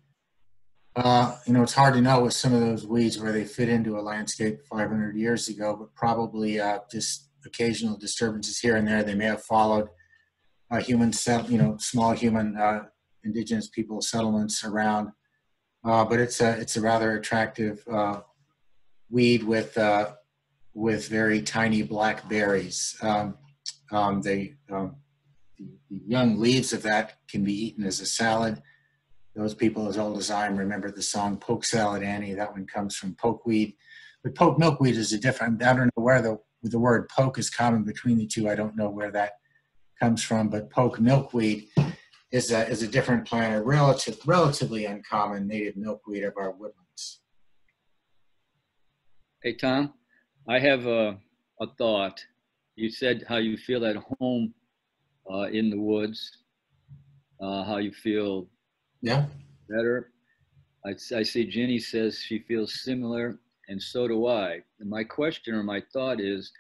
Uh, you know, it's hard to know with some of those weeds where they fit into a landscape 500 years ago, but probably uh, just occasional disturbances here and there. They may have followed uh, human, set, you know, small human uh, indigenous people settlements around. Uh, but it's a it's a rather attractive uh, weed with with very tiny black berries. Um, um, they um, the, young leaves of that can be eaten as a salad. those people as old as I am remember the song Polk Salad Annie. That one comes from pokeweed. But poke milkweed is a different, I don't know where the, the word poke is common between the two. I don't know where that comes from, but poke milkweed is a, is a different plant, a relative, relatively uncommon native milkweed of our woodlands. Hey, Tom, I have a, a thought. You said how you feel at home uh, in the woods, uh, how you feel Yeah. better. I, I see Jenny says she feels similar, and so do I. And my question or my thought is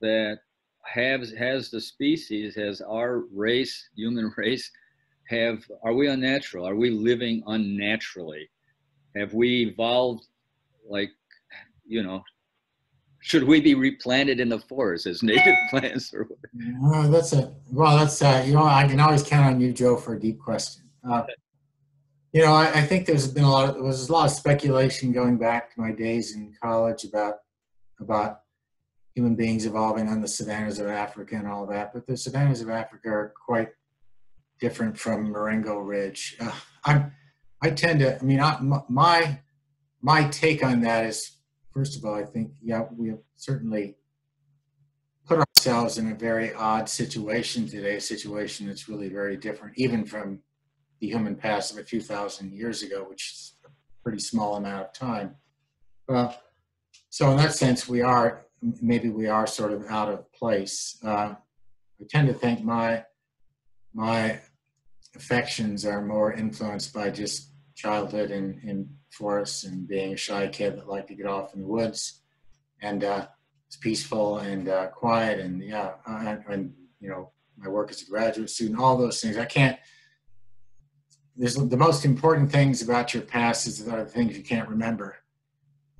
that has has the species, has our race, human race, have are we unnatural? Are we living unnaturally? Have we evolved like you know? Should we be replanted in the forest as native plants or what? Well, that's a well. That's uh, you know I can always count on you, Joe, for a deep question. Uh, you know, I, I think there's been a lot of there was a lot of speculation going back to my days in college about about human beings evolving on the savannas of Africa and all that. But the savannas of Africa are quite different from Marengo Ridge. Uh, I'm I tend to. I mean, I, my my take on that is first of all, I think yeah, we have certainly put ourselves in a very odd situation today, a situation that's really very different, even from the human past of a few thousand years ago, which is a pretty small amount of time. Well, so in that sense, we are maybe we are sort of out of place. Uh, I tend to think my my affections are more influenced by just childhood and, in forests and being a shy kid that liked to get off in the woods and uh, it's peaceful and uh, quiet and yeah and, and you know my work as a graduate student all those things. I can't there's the most important things about your past is the things you can't remember.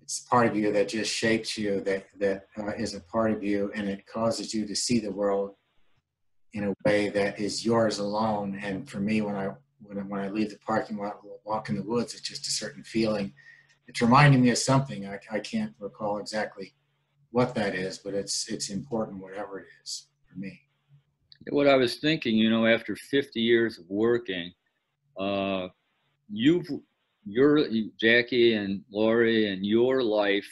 It's part of you that just shapes you that that uh, is a part of you and it causes you to see the world in a way that is yours alone. And for me when i when I, when I leave the parking lot and walk in the woods it's just a certain feeling it's reminding me of something i, I can't recall exactly what that is but it's it's important whatever it is for me What I was thinking, you know, after 50 years of working, uh, you've, your, Jackie and Lori and your life,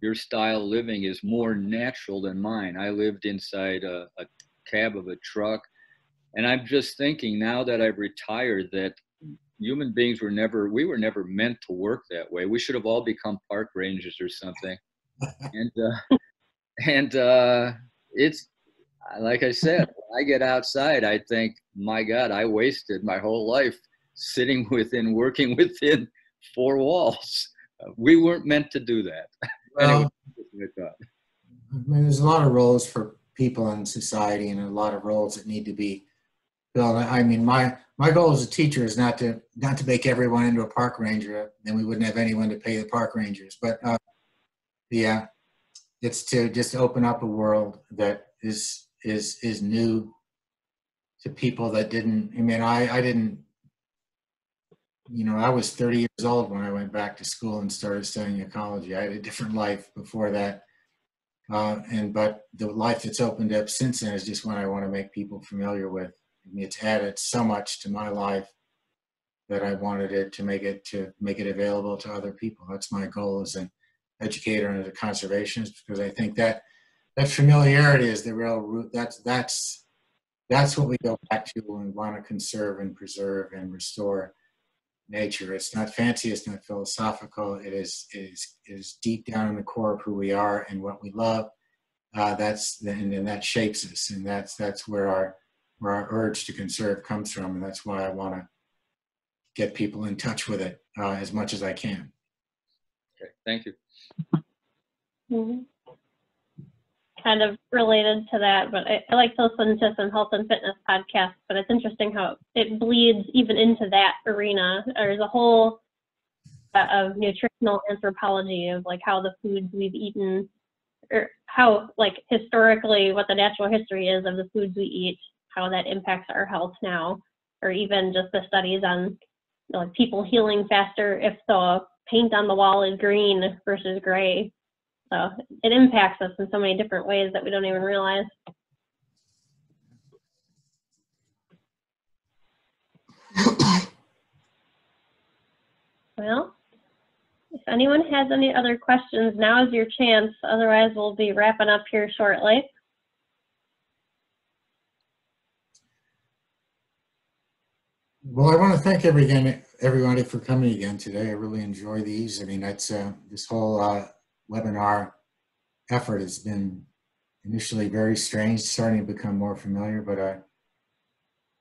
your style of living is more natural than mine. I lived inside a, a cab of a truck. And I'm just thinking now that I've retired that human beings were never, we were never meant to work that way. We should have all become park rangers or something. and, uh, and, uh, it's, like I said, when I get outside, I think, my God, I wasted my whole life sitting within, working within four walls. We weren't meant to do that. well, Anyway, I. I mean, there's a lot of roles for people in society and a lot of roles that need to be filled. I mean, my, my goal as a teacher is not to, not to make everyone into a park ranger, then we wouldn't have anyone to pay the park rangers. But, uh, yeah, it's to just open up a world that is, is, is new to people that didn't, I mean, I, I didn't, you know, I was 30 years old when I went back to school and started studying ecology. I had a different life before that. Uh, and but the life that's opened up since then is just one I want to make people familiar with. It's added so much to my life that I wanted it to make it to make it available to other people. That's my goal as an educator and as a conservationist because I think that that familiarity is the real root. That's that's that's what we go back to when we want to conserve and preserve and restore nature. It's not fancy. It's not philosophical. It is it is it is deep down in the core of who we are and what we love. Uh, that's and, and that shapes us, and that's that's where our where our urge to conserve comes from, and that's why I want to get people in touch with it uh, as much as I can. Okay, thank you. Mhm. Kind of related to that, but I, I like to listen to some health and fitness podcasts, but it's interesting how it bleeds even into that arena. There's a whole uh, of nutritional anthropology of like how the foods we've eaten or how like historically what the natural history is of the foods we eat, how that impacts our health now, or even just the studies on you know, people healing faster if the paint on the wall is green versus gray. So it impacts us in so many different ways that we don't even realize. Well, if anyone has any other questions, now is your chance. Otherwise, we'll be wrapping up here shortly. Well, I want to thank everyone, everybody for coming again today. I really enjoy these. I mean, that's, uh, this whole, uh, webinar effort has been initially very strange, starting to become more familiar, but, uh,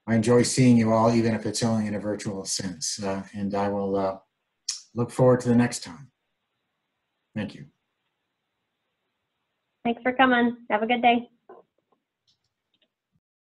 I enjoy seeing you all, even if it's only in a virtual sense, uh, and I will, uh, look forward to the next time. Thank you. Thanks for coming. Have a good day.